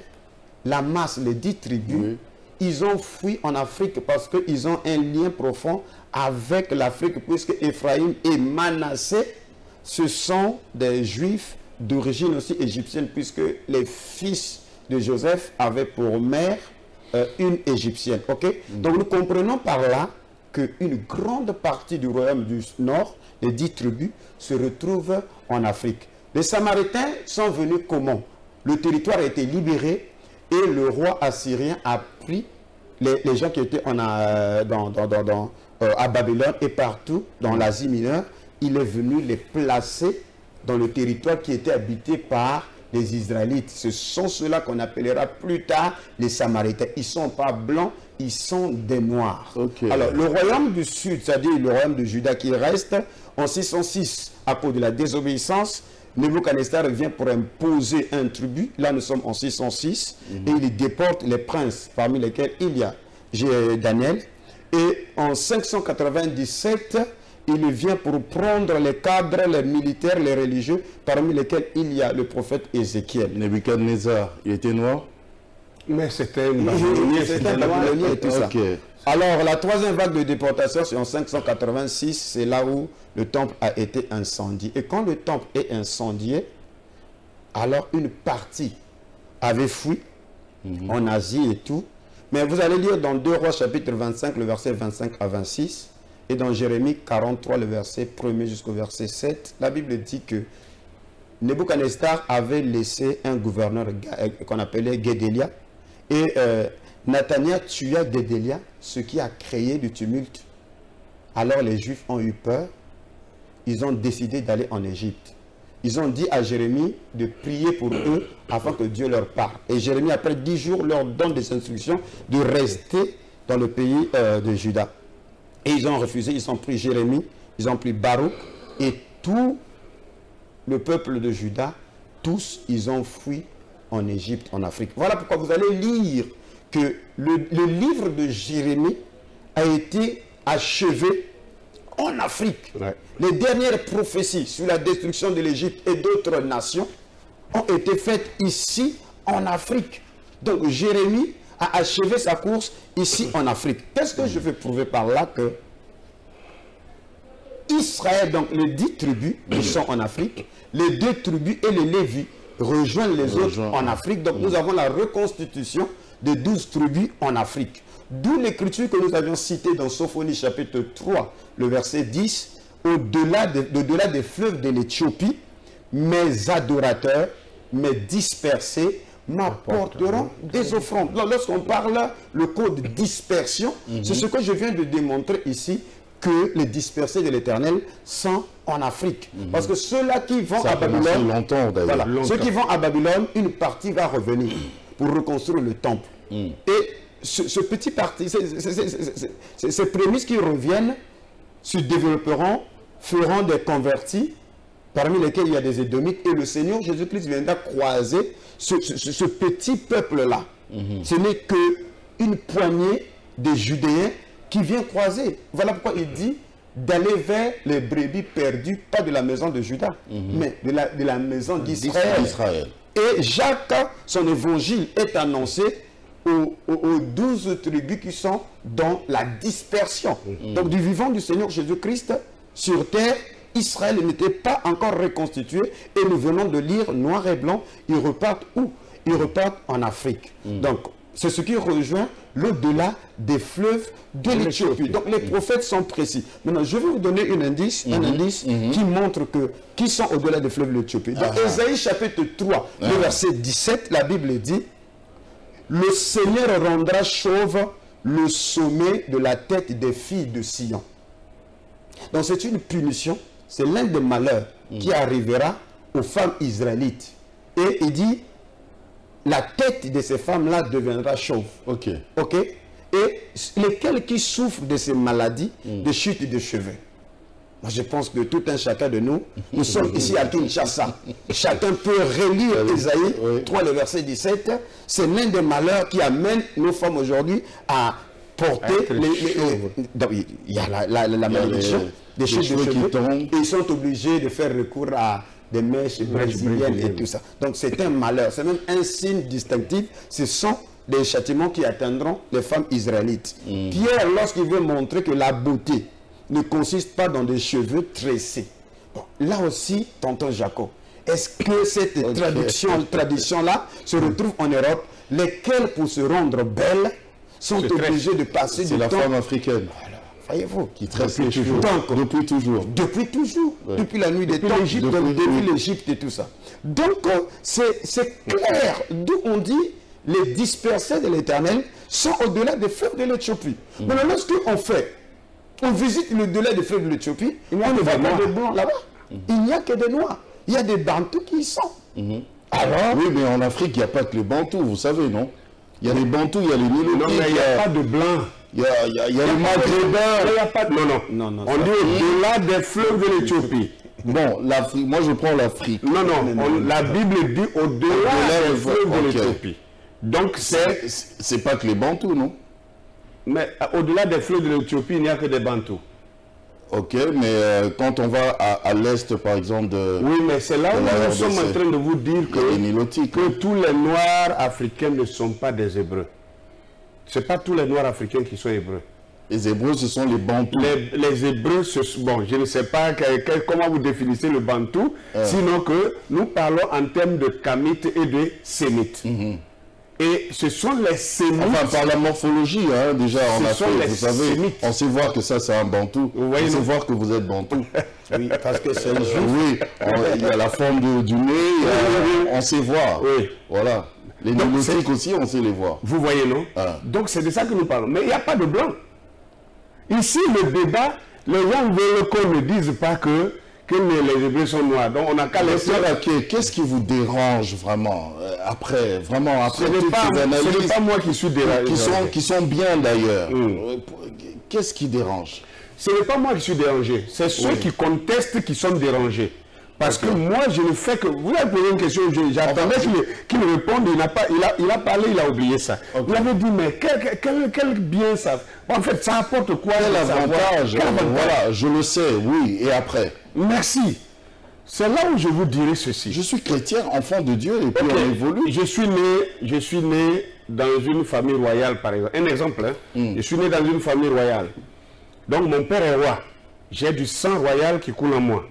la masse, les dix tribus, Oui. ils ont fui en Afrique parce qu'ils ont un lien profond avec l'Afrique, puisque Ephraïm et Manassé, ce sont des juifs d'origine aussi égyptienne, puisque les fils de Joseph avaient pour mère euh, une égyptienne. ok? Donc nous comprenons par là qu'une grande partie du royaume du nord, les dix tribus, se retrouvent en Afrique. Les Samaritains sont venus comment? Le territoire a été libéré et le roi assyrien a pris les, les gens qui étaient en, euh, dans, dans- dans- dans, euh, à Babylone et partout dans l'Asie mineure. Il est venu les placer dans le territoire qui était habité par les Israélites. Ce sont ceux-là qu'on appellera plus tard les Samaritains. Ils ne sont pas blancs, ils sont des Noirs. Alors, le royaume du Sud, c'est-à-dire le royaume de Juda qui reste, en 606, à cause de la désobéissance, Nebuchadnezzar vient pour imposer un tribut. Là, nous sommes en 606. Et il déporte les princes, parmi lesquels il y a Daniel. Et en 597, il vient pour prendre les cadres, les militaires, les religieux, parmi lesquels il y a le prophète Ézéchiel. Nebuchadnezzar, il était noir? Mais c'était un. Babylonien et tout ça. Alors, la troisième vague de déportation, c'est en 586, c'est là où le temple a été incendié. Et quand le temple est incendié, alors une partie avait fui en Asie et tout. Mais vous allez lire dans 2 Rois chapitre 25, le verset 25 à 26, et dans Jérémie 43, le verset 1er jusqu'au verset 7, la Bible dit que Nebuchadnezzar avait laissé un gouverneur euh, qu'on appelait Guédélia. Et euh, Nathania tua Guédélia, ce qui a créé du tumulte. Alors les Juifs ont eu peur. Ils ont décidé d'aller en Égypte. Ils ont dit à Jérémie de prier pour eux afin que Dieu leur parle. Et Jérémie, après dix jours, leur donne des instructions de rester dans le pays euh, de Juda. Et ils ont refusé. Ils ont pris Jérémie, ils ont pris Baruch et tout le peuple de Juda, tous, ils ont fui en Égypte, en Afrique. Voilà pourquoi vous allez lire que le livre de Jérémie a été achevé en Afrique. Ouais. Les dernières prophéties sur la destruction de l'Égypte et d'autres nations ont été faites ici en Afrique. Donc Jérémie a achevé sa course ici en Afrique. Qu'est-ce que je veux prouver par là que Israël, donc les dix tribus qui sont en Afrique, les deux tribus et les Lévis rejoignent les autres en Afrique. Donc nous avons la reconstitution des douze tribus en Afrique. D'où l'écriture que nous avions citée dans Sophonie chapitre 3, le verset 10, au-delà de- au-delà des fleuves de l'Éthiopie, mes adorateurs, mes dispersés, m'apporteront des offrandes. Lorsqu'on parle le code dispersion, c'est ce que je viens de démontrer ici, que les dispersés de l'Éternel sont en Afrique. Parce que ceux-là qui vont Ça à Babylone, longtemps d'ailleurs. voilà. Longtemps. Ceux qui vont à Babylone, une partie va revenir pour reconstruire le temple. Et ce, ce petit parti, ces- ces- ces- ces- ces- ces prémices qui reviennent se développeront, feront des convertis, parmi lesquels il y a des Édomites, et le Seigneur Jésus-Christ viendra croiser ce, ce- ce- ce petit peuple-là. Ce n'est que une poignée des Judéens qui vient croiser. Voilà pourquoi il dit d'aller vers les brebis perdues, pas de la maison de Judas, mais de la, de la maison. D'Israël. Et Jacques, son évangile est annoncé aux, douze tribus qui sont dans la dispersion. Donc du vivant du Seigneur Jésus-Christ sur terre, Israël n'était pas encore reconstitué et nous venons de lire noir et blanc, ils repartent où? Ils repartent en Afrique. Donc C'est ce qui rejoint l'au-delà des fleuves de l'Éthiopie. Donc les prophètes sont précis. Maintenant, je vais vous donner un indice, un indice qui montre que qui sont au-delà des fleuves de l'Éthiopie. Dans Ésaïe chapitre 3, le verset 17, la Bible dit Le Seigneur rendra chauve le sommet de la tête des filles de Sion. Donc c'est une punition, c'est l'un des malheurs qui arrivera aux femmes israélites. Et il dit la tête de ces femmes-là deviendra chauve. Ok. OK? Et lesquels qui souffrent de ces maladies de chute de cheveux je pense que tout un chacun de nous, nous sommes ici à Kinshasa. Chacun peut relire Esaïe oui. 3, le verset 17. C'est l'un des malheurs qui amène nos femmes aujourd'hui à porter les, Il y a la, la, malédiction des de cheveux qui cheveux. tombent. Ils sont obligés de faire recours à des mèches brésiliennes et tout ça. Donc c'est un malheur, c'est même un signe distinctif. Ce sont des châtiments qui atteindront les femmes israélites. Pierre, lorsqu'il veut montrer que la beauté ne consiste pas dans des cheveux tressés. Bon, là aussi, tonton Jacob, est-ce que cette tradition-là se retrouve en Europe, lesquelles pour se rendre belles sont obligées de passer C'est du la temps femme africaine Voyez-vous qui tresse Depuis les cheveux. toujours. Depuis toujours. depuis toujours, depuis la nuit des temps, depuis- depuis l'Égypte et tout ça. Donc, euh, c'est c'est clair d'où on dit les dispersés de l'éternel sont au-delà des fleuves de l'Éthiopie. Maintenant, lorsqu'on fait, on visite le-delà des fleuves de l'Éthiopie, on ne voit pas de blancs là-bas. Il n'y a que des noirs. Il y a des bantous qui y sont. Alors, Oui, mais en Afrique, il n'y a pas que les Bantous, vous savez, non? Il y a les Bantous, il y a les Nilotiques, Non, mais il n'y a pas de blanc. il y a, il y a- il y a les Il Maghrébins. n'y a pas de... Non, non. Non, non, On dit au-delà des fleuves de l'Éthiopie. Bon, l'Afrique, moi je prends l'Afrique. Non, non, on- la Bible dit au-delà des fleuves de l'Éthiopie. Donc. C'est c'est pas que les Bantous, non? Mais euh, au-delà des fleuves de l'Éthiopie, il n'y a que des bantous. Ok, mais euh, quand on va à, à l'est, par exemple, de, Oui, mais c'est là où nous sommes en train de vous dire que, tous les Noirs africains ne sont pas des Hébreux. Ce pas tous les Noirs africains qui sont Hébreux. Les Hébreux, ce sont les Bantous. Les, les Hébreux, ce- bon, je ne sais pas que- que- comment vous définissez le Bantou, sinon que nous parlons en termes de Kamites et de Sémites. Et ce sont les Sémites. Enfin, par la morphologie, hein, déjà sont Afrique, les vous savez, Sémites. on sait voir que ça, c'est un Bantou. On sait voir que vous êtes Bantou. oui, parce que c'est un juif. oui, on- il y a la forme de- du nez, a- on sait voir. Oui. Voilà. Les Donc, Nilotiques aussi, on sait les voir. Vous voyez, non? Ah. Donc c'est de ça que nous parlons. Mais il n'y a pas de blanc. Ici, le débat, les gens veulent qu'on ne dise pas que, que les Hébreux sont noirs. Donc on n'a qu'à laisser... Qu'est-ce qui vous dérange vraiment euh, après, vraiment après n'est toutes pas, ces ce n'est pas moi qui suis dérangé. qui sont, qui sont bien d'ailleurs Mm. Euh, Qu'est-ce qui dérange? Ce n'est pas moi qui suis dérangé. C'est ceux qui contestent qui sont dérangés. Parce que moi, je ne fais que... Vous avez posé une question, j'attendais qu'il qu'il réponde, il, n'a pas, il, a, il a parlé, il a oublié ça. Vous avez dit, mais quel, quel, quel bien ça... En fait, ça apporte quoi Quel Quel avantage? Voilà, je le sais, oui. Et après? Merci. C'est là où je vous dirai ceci. Je suis chrétien, enfant de Dieu, et puis Ok. on évolue. Je suis né, je suis né dans une famille royale, par exemple. Un exemple, hein. Hmm. je suis né dans une famille royale. Donc mon père est roi. J'ai du sang royal qui coule en moi.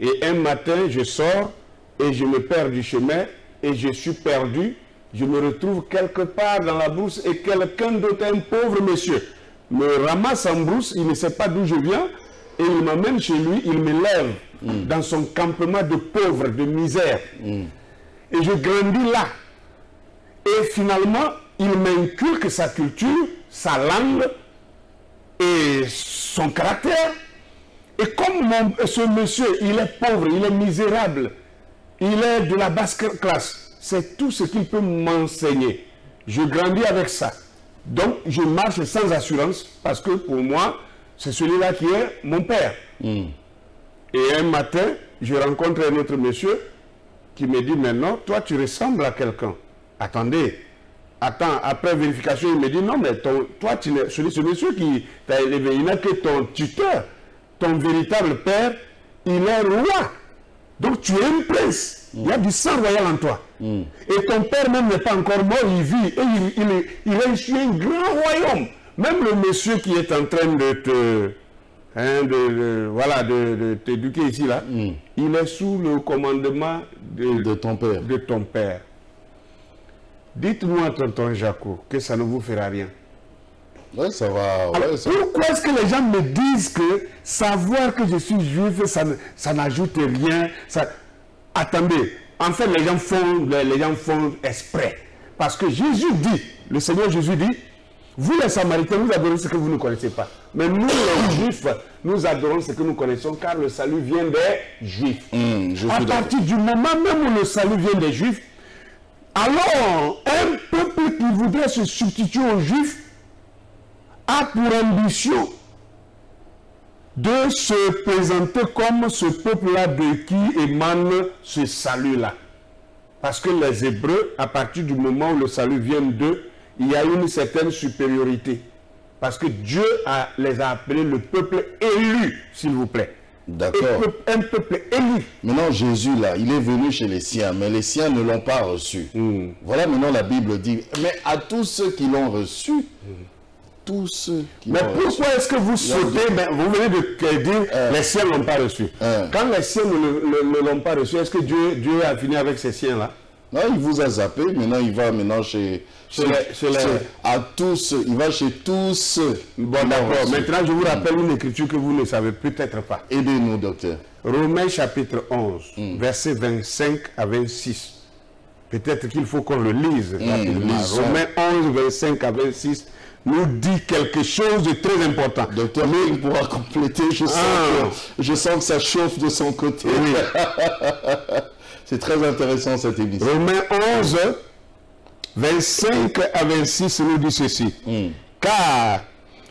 Et un matin, je sors et je me perds du chemin et je suis perdu. Je me retrouve quelque part dans la brousse et quelqu'un d'autre, un pauvre monsieur, me ramasse en brousse, il ne sait pas d'où je viens et il m'amène chez lui, il me lève dans son campement de pauvres, de misère. Et je grandis là. Et finalement, il m'inculque sa culture, sa langue et son caractère. Et comme ce monsieur, il est pauvre, il est misérable, il est de la basse classe, c'est tout ce qu'il peut m'enseigner. Je grandis avec ça. Donc, je marche sans assurance parce que pour moi, c'est celui-là qui est mon père. Et un matin, je rencontre un autre monsieur qui me dit maintenant, toi tu ressembles à quelqu'un. Attendez, attends, après vérification, il me dit non, mais ton- toi, tu celui, ce monsieur qui t'a élevé, il n'a que ton tuteur, ton véritable père, il est roi. Donc tu es un prince. Il y a du sang royal en toi. Et ton père même n'est pas encore mort, il vit. Et il, il, il a un grand royaume. Même le monsieur qui est en train de te, hein, de, de- voilà, de, de t'éduquer ici, là, il est sous le commandement de, De ton père. de ton père. Dites-moi, tonton Jaco, que ça ne vous fera rien. Oui, ça va. Pourquoi est-ce que les gens me disent que savoir que je suis juif, ça, ça n'ajoute rien ça... Attendez, en fait, les gens, font, les, gens font exprès. Parce que Jésus dit, le Seigneur Jésus dit, vous les Samaritains, vous adorez ce que vous ne connaissez pas. Mais nous, les Juifs, nous adorons ce que nous connaissons, car le salut vient des Juifs. Hum, à partir du moment même où le salut vient des Juifs, alors un peuple qui voudrait se substituer aux Juifs a pour ambition de se présenter comme ce peuple-là de qui émane ce salut-là. Parce que les Hébreux, à partir du moment où le salut vient d'eux, il y a une certaine supériorité. Parce que Dieu a, les a appelés le peuple élu, s'il vous plaît. D'accord. Un peuple élu. Maintenant, Jésus, là, il est venu chez les siens, mais les siens ne l'ont pas reçu. Hmm. Voilà maintenant la Bible dit, mais à tous ceux qui l'ont reçu, tous ceux qui Mais pourquoi est-ce que vous sautez, ben, vous venez de dire, Euh. les siens ne l'ont pas reçu? Euh. Quand les siens ne, ne- ne l'ont pas reçu, est-ce que Dieu, Dieu a fini avec ces siens-là? Non, il vous a zappé, maintenant il va maintenant chez... Chez les- chez À tous, il va chez tous. Bon, d'accord. Maintenant, je vous rappelle une écriture que vous ne savez peut-être pas. Aidez-nous, docteur. Romains chapitre 11, versets 25 à 26. Peut-être qu'il faut qu'on le lise rapidement. lisons. Romains 11, 25 à 26 nous dit quelque chose de très important. Docteur, il pourra compléter. Je sens, Ah. que, je sens que ça chauffe de son côté. Oui. C'est très intéressant cette émission. Romains 11, 25 à 26 nous dit ceci. Car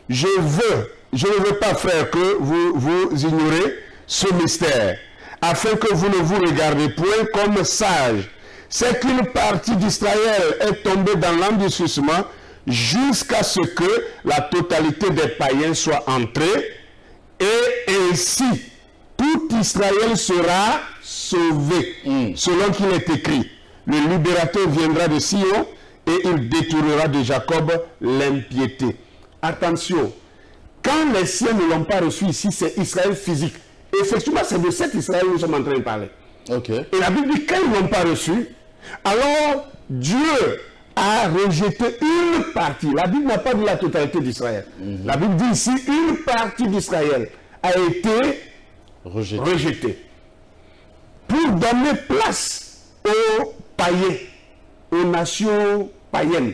je veux, je ne veux pas, frère, que vous, vous ignorez ce mystère, afin que vous ne vous regardez point comme sages. C'est qu'une partie d'Israël est tombée dans l'endurcissement jusqu'à ce que la totalité des païens soit entrée, et ainsi tout Israël sera sauvé, selon qu'il est écrit. Le libérateur viendra de Sion et il détournera de Jacob l'impiété. Attention, quand les siens ne l'ont pas reçu ici, c'est Israël physique. Effectivement, c'est de cet Israël que nous sommes en train de parler. Ok. Et la Bible dit quand ils ne l'ont pas reçu, alors Dieu a rejeté une partie. La Bible n'a pas dit la totalité d'Israël. La Bible dit ici une partie d'Israël a été Rejeté. Pour donner place aux païens, aux nations païennes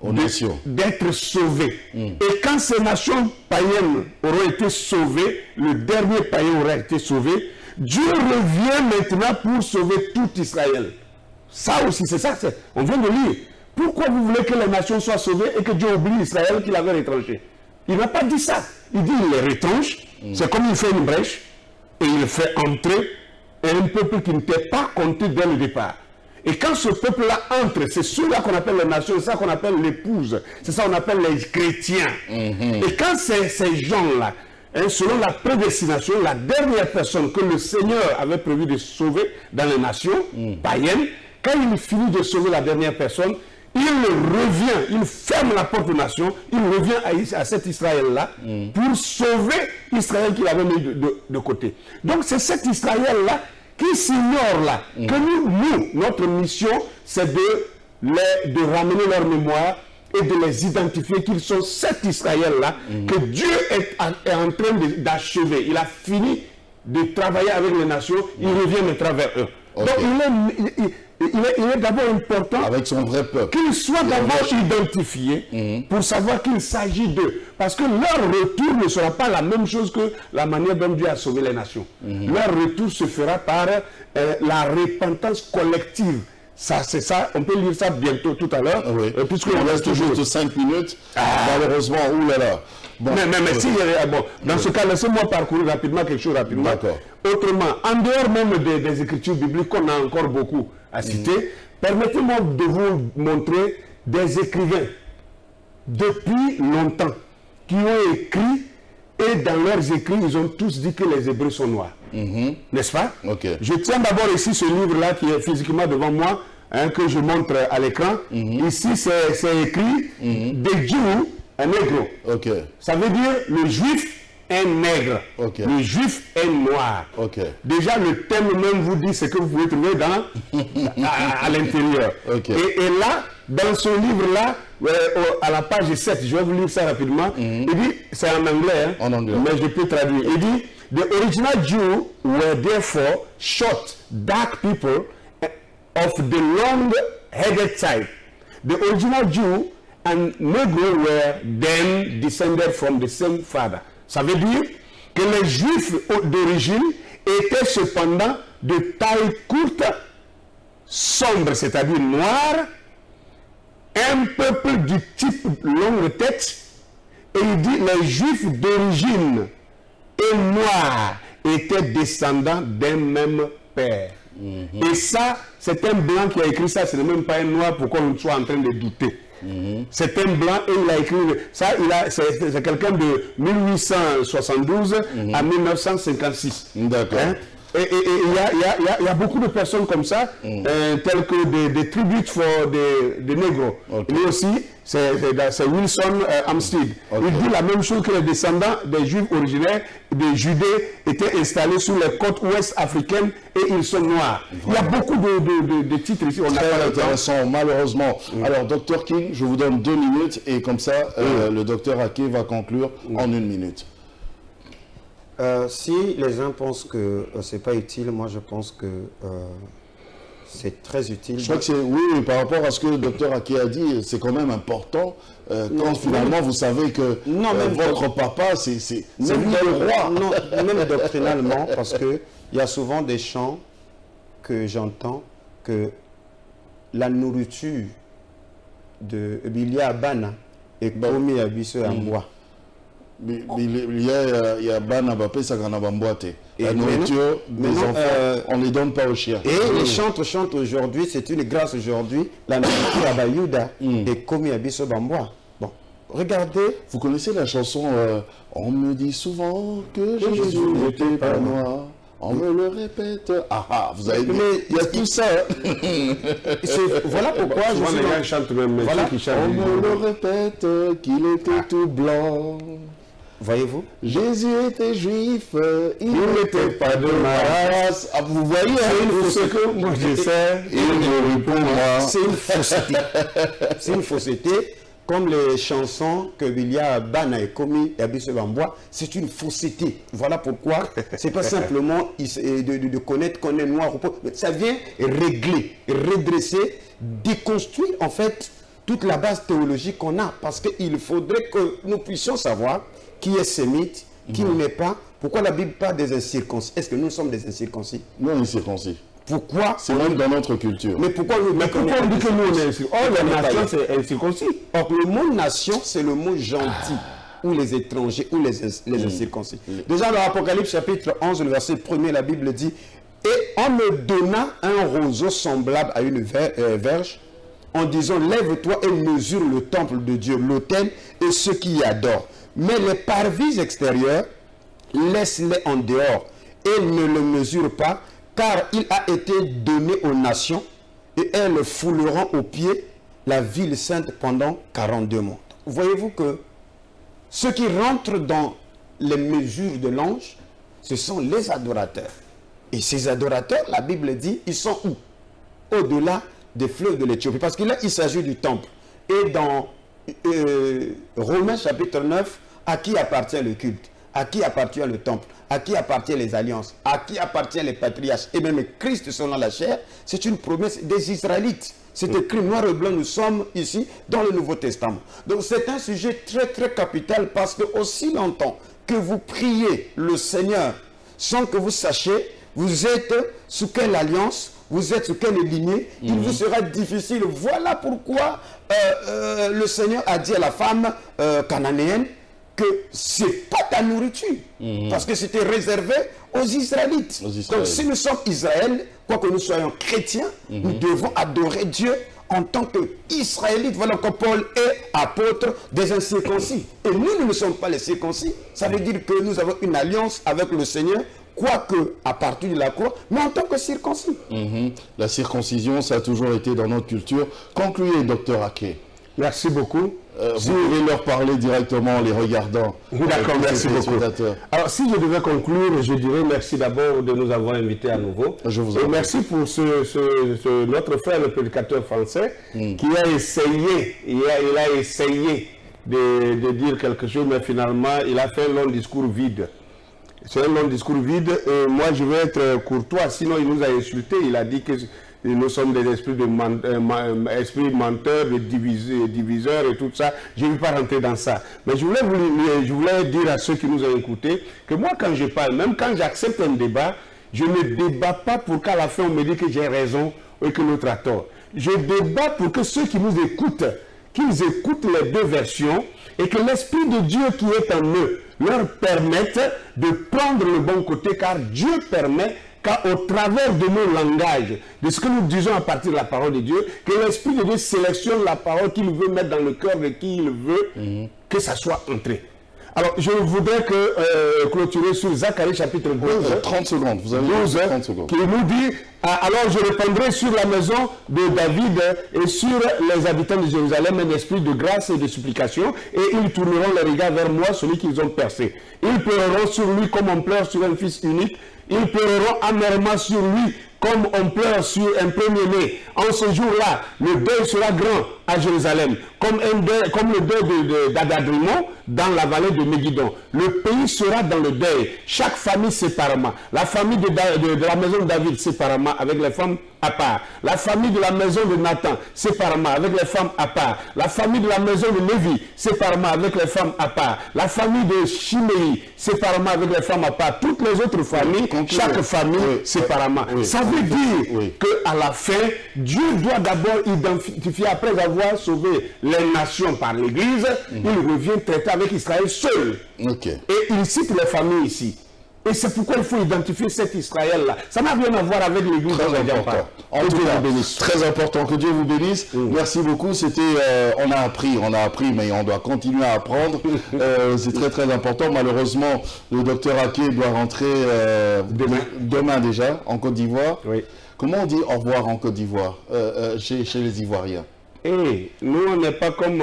Aux nations. d'être sauvées. Et quand ces nations païennes auront été sauvées, le dernier païen aura été sauvé, Dieu revient maintenant pour sauver tout Israël. Ça aussi, c'est ça, on vient de lire. Pourquoi vous voulez que les nations soient sauvées et que Dieu oublie Israël qu'il avait retranché? Il n'a pas dit ça. Il dit il les retranche, c'est comme il fait une brèche, et il fait entrer un peuple qui n'était pas compté dès le départ. Et quand ce peuple-là entre, c'est ceux-là qu'on appelle les nations, c'est ça qu'on appelle l'épouse, c'est ça qu'on appelle les chrétiens. Et quand ces, gens-là, hein, selon la prédestination, la dernière personne que le Seigneur avait prévu de sauver dans les nations païennes, quand il finit de sauver la dernière personne, il revient, il ferme la porte aux nations, il revient à, cet Israël-là pour sauver Israël qu'il avait mis de, de- de côté. Donc c'est cet Israël-là qui s'ignore là, que nous, nous, notre mission, c'est de, les- de ramener leur mémoire et de les identifier qu'ils sont cet Israël-là que Dieu est, en- est en train de- d'achever. Il a fini de travailler avec les nations, il revient maintenant vers eux. Ok. Donc il est, il- il- il est- d'abord important Avec son vrai peuple. qu'ils soient d'abord identifiés pour savoir qu'il s'agit d'eux. Parce que leur retour ne sera pas la même chose que la manière dont Dieu a sauvé les nations. Leur retour se fera par euh, la repentance collective. Ça, c'est ça, on peut lire ça bientôt tout à l'heure. Oui. euh, puisque on reste toujours de 5 minutes. Malheureusement, oulala. Bon, mais, mais, mais si, euh, bon, dans ce cas, laissez-moi parcourir rapidement quelque chose rapidement. Autrement, en dehors même des, des écritures bibliques qu'on a encore beaucoup à citer, permettez-moi de vous montrer des écrivains depuis longtemps qui ont écrit et dans leurs écrits, ils ont tous dit que les Hébreux sont noirs. N'est-ce pas? Ok. Je tiens d'abord ici ce livre-là qui est physiquement devant moi, hein, que je montre à l'écran. Ici, c'est écrit des Jew, un négro. ok. Ça veut dire le juif est nègre. Ok. Le juif est noir. Ok. Déjà, le thème même vous dit ce que vous pouvez trouver dans, à, à l'intérieur. Ok. Et, et là, dans son livre-là, à la page 7, je vais vous lire ça rapidement, il dit, c'est en anglais, hein, En anglais. mais je peux traduire. Il dit, The original Jew were therefore short, dark people of the long-headed type. The original Jew and Negro were then descended from the same father. Ça veut dire que les Juifs d'origine étaient cependant de taille courte, sombre, c'est-à-dire noire, un peuple du type longue tête, et il dit les Juifs d'origine et noirs étaient descendants d'un même père. Et ça, c'est un blanc qui a écrit ça, ce n'est même pas un noir pour qu'on soit en train de douter. C'est un blanc et il a écrit ça. Il a, c'est, quelqu'un de 1872 à 1956. D'accord. Hein? Et il y, y y a- il y a beaucoup de personnes comme ça, euh, telles que des, des tributes for des, des négros. Lui aussi, c'est, c'est dans- c'est Wilson euh, Amstead. Il dit la même chose que les descendants des juifs originaires de Judée étaient installés sur les côtes ouest africaines et ils sont noirs. Il y a beaucoup de, de- de- de titres ici, on n'a Très intéressant, malheureusement. Alors, docteur King, je vous donne deux minutes et comme ça, euh, le docteur Ake va conclure en une minute. Euh, si les gens pensent que euh, c'est pas utile, moi je pense que euh, c'est très utile. Je crois que c'est, oui, par rapport à ce que le docteur Ake a dit, c'est quand même important euh, quand Non, finalement vous savez que Non, euh, votre papa, c'est, c'est, c'est le roi. Non, même doctrinalement, parce que il y a souvent des chants que j'entends que la nourriture de Bilia Abana est commis à Bissau en bois. Mais- mais Il bamboite. La Et nourriture des enfants, euh, on ne les donne pas aux chiens. Et les chantres chantent aujourd'hui, c'est une grâce aujourd'hui, la nourriture à Bayouda Mm. est commis à bois. Bon, regardez, Vous connaissez la chanson euh, On me dit souvent que Jésus n'était pas noir. On me le répète. Ah ah, vous avez dit. Mais- il y a tout ça. hein. voilà pourquoi je suis dans- même, Voilà. qui chantent, On me le répète qu'il était tout blanc. Voyez-vous? Jésus était juif, euh, il n'était pas de ma race. Ah, vous voyez, hein, Pour ce que moi je sais, il moi. C'est une fausseté. C'est une fausseté. Comme les chansons que Bilia Bana est commis c'est une fausseté. Voilà pourquoi c'est pas simplement euh, de, de- de connaître qu'on est noir ou pas, ça vient régler, redresser, déconstruire en fait toute la base théologique qu'on a. Parce qu'il faudrait que nous puissions savoir qui est sémite, qui Mhm. n'est pas. Pourquoi la Bible parle des incirconcis? Est-ce que nous sommes des incirconcis? Non, il est circoncis. Pourquoi? C'est même dans notre culture. Mais pourquoi vous Mais pourquoi on dit que nous on est incirconcis? Oh, la On nation c'est incirconcis. Or, le mot nation, c'est le mot gentil, ou les étrangers, ou les, les incirconcis. Déjà, dans l'Apocalypse chapitre 11, le verset 1er, la Bible dit Et on me donna un roseau semblable à une euh, verge, en disant Lève-toi et mesure le temple de Dieu, l'autel et ceux qui y adorent. Mais les parvis extérieurs, laisse-les en dehors et ne le mesure pas, car il a été donné aux nations et elles fouleront aux pieds la ville sainte pendant 42 mois. Voyez-vous que ceux qui rentrent dans les mesures de l'ange, ce sont les adorateurs. Et ces adorateurs, la Bible dit, ils sont où? Au-delà des fleuves de l'Éthiopie. Parce que là, il s'agit du temple. Et dans euh, Romains chapitre 9, à qui appartient le culte À qui appartient le temple À qui appartiennent les alliances À qui appartiennent les patriarches Et même Christ selon la chair, c'est une promesse des Israélites. C'est écrit noir et blanc, nous sommes ici dans le Nouveau Testament. Donc c'est un sujet très très capital parce que aussi longtemps que vous priez le Seigneur sans que vous sachiez, vous êtes sous quelle alliance, vous êtes sous quelle lignée, il vous sera difficile. Voilà pourquoi euh, euh, le Seigneur a dit à la femme euh, cananéenne que c'est pas ta nourriture, parce que c'était réservé aux Israélites. Aux Donc si nous sommes Israël, quoi que nous soyons chrétiens, nous devons adorer Dieu en tant qu'Israélites. Voilà que Paul est apôtre des incirconcis. Et nous, nous ne sommes pas les circoncis. Ça veut dire que nous avons une alliance avec le Seigneur, quoique à partir de la croix, mais en tant que circoncis. Mhm. La circoncision, ça a toujours été dans notre culture. Concluez, docteur Ake. Merci beaucoup. Euh, vous pouvez leur parler directement les regardants. D'accord, merci beaucoup. Alors, si je devais conclure, je dirais merci d'abord de nous avoir invités à nouveau. Je vous Et merci pour ce, notre frère, le prédicateur français, hmm. qui a essayé, il a, il a essayé de, de, dire quelque chose, mais finalement, il a fait un long discours vide. C'est un long discours vide, moi, je vais être courtois, sinon il nous a insultés. Il a dit que nous sommes des esprits, euh, esprits menteurs, de diviseurs et tout ça. Je ne vais pas rentrer dans ça. Mais je voulais, je voulais dire à ceux qui nous ont écoutés que moi, quand je parle, même quand j'accepte un débat, je ne débat pas pour qu'à la fin on me dise que j'ai raison et que l'autre a tort. Je débat pour que ceux qui nous écoutent, qu'ils écoutent les deux versions et que l'Esprit de Dieu qui est en eux leur permette de prendre le bon côté car Dieu permet qu'au travers de nos langages, de ce que nous disons à partir de la parole de Dieu, que l'Esprit de Dieu sélectionne la parole qu'il veut mettre dans le cœur de qui il veut mhm. que ça soit entré. Alors, je voudrais que euh, clôturer sur Zacharie chapitre 12. 30 secondes, vous avez 12, 30 secondes. Qui nous dit, ah, alors je répandrai sur la maison de David et sur les habitants de Jérusalem un esprit de grâce et de supplication, et ils tourneront les regards vers moi, celui qu'ils ont percé. Ils pleureront sur lui comme on pleure sur un fils unique, ils pleureront amèrement sur lui comme on pleure sur un premier-né. En ce jour-là, le deuil sera grand à Jérusalem, comme, un deuil, comme le deuil d'Adadrimon dans la vallée de Megiddo. Le pays sera dans le deuil, chaque famille séparément. La famille de, de la maison de David séparément, avec les femmes à part. La famille de la maison de Nathan, séparément, avec les femmes à part. La famille de la maison de Lévi, séparément, avec les femmes à part. La famille de Chiméi, séparément, avec les femmes à part. Toutes les autres familles, chaque famille, séparément. Ça veut dire qu'à la fin, Dieu doit d'abord identifier, après avoir sauvé les nations par l'Église, mhm. il revient traiter avec Israël seul. Et il cite les familles ici. Et c'est pourquoi il faut identifier cet Israël-là. Ça n'a rien à voir avec l'église Très important. En tout cas, très important. Que Dieu vous bénisse. Mm. Merci beaucoup. C'était, euh, on a appris, on a appris, mais on doit continuer à apprendre. Euh, c'est très très important. Malheureusement, le docteur Ake doit rentrer euh, demain. demain déjà en Côte d'Ivoire. Oui. Comment on dit au revoir en Côte d'Ivoire? Chez, chez les Ivoiriens eh, nous, on n'est pas comme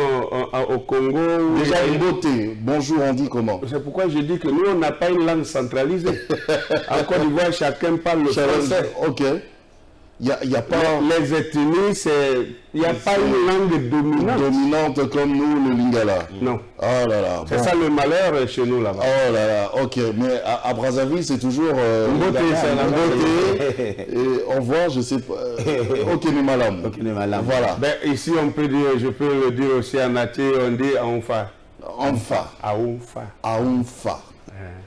au Congo. Déjà une beauté. Bonjour, on dit comment? C'est pourquoi je dis que nous, on n'a pas une langue centralisée. en Côte d'Ivoire, chacun parle le français. Ok. Il n'y a, pas... Les, ethnies, c'est... Il n'y a pas une langue dominante. Dominante comme nous, le lingala. Non. Oh là là. C'est ça le malheur chez nous là-bas. Oh là là, ok. Mais à, Brazzaville, c'est toujours... Euh, une beauté, c'est la beauté. Et on voit, je sais pas... Euh, ok, mais malam. Ok, malam. Voilà. Ben, ici, on peut dire, je peux le dire aussi en Naté, on dit Aoumfa. Aoumfa. Aoumfa. Aoumfa.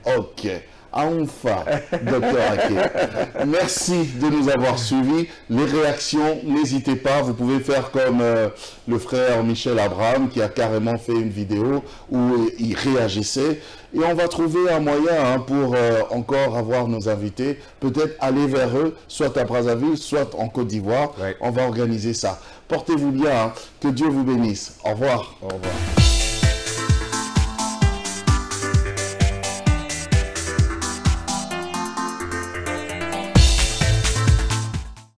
Ok. Enfin, docteur Ake. Merci de nous avoir suivis. Les réactions, n'hésitez pas, vous pouvez faire comme euh, le frère Michel Abraham qui a carrément fait une vidéo où il réagissait. Et on va trouver un moyen hein, pour euh, encore avoir nos invités, peut-être aller vers eux, soit à Brazzaville, soit en Côte d'Ivoire. On va organiser ça. Portez-vous bien, hein. que Dieu vous bénisse. Au revoir. Au revoir.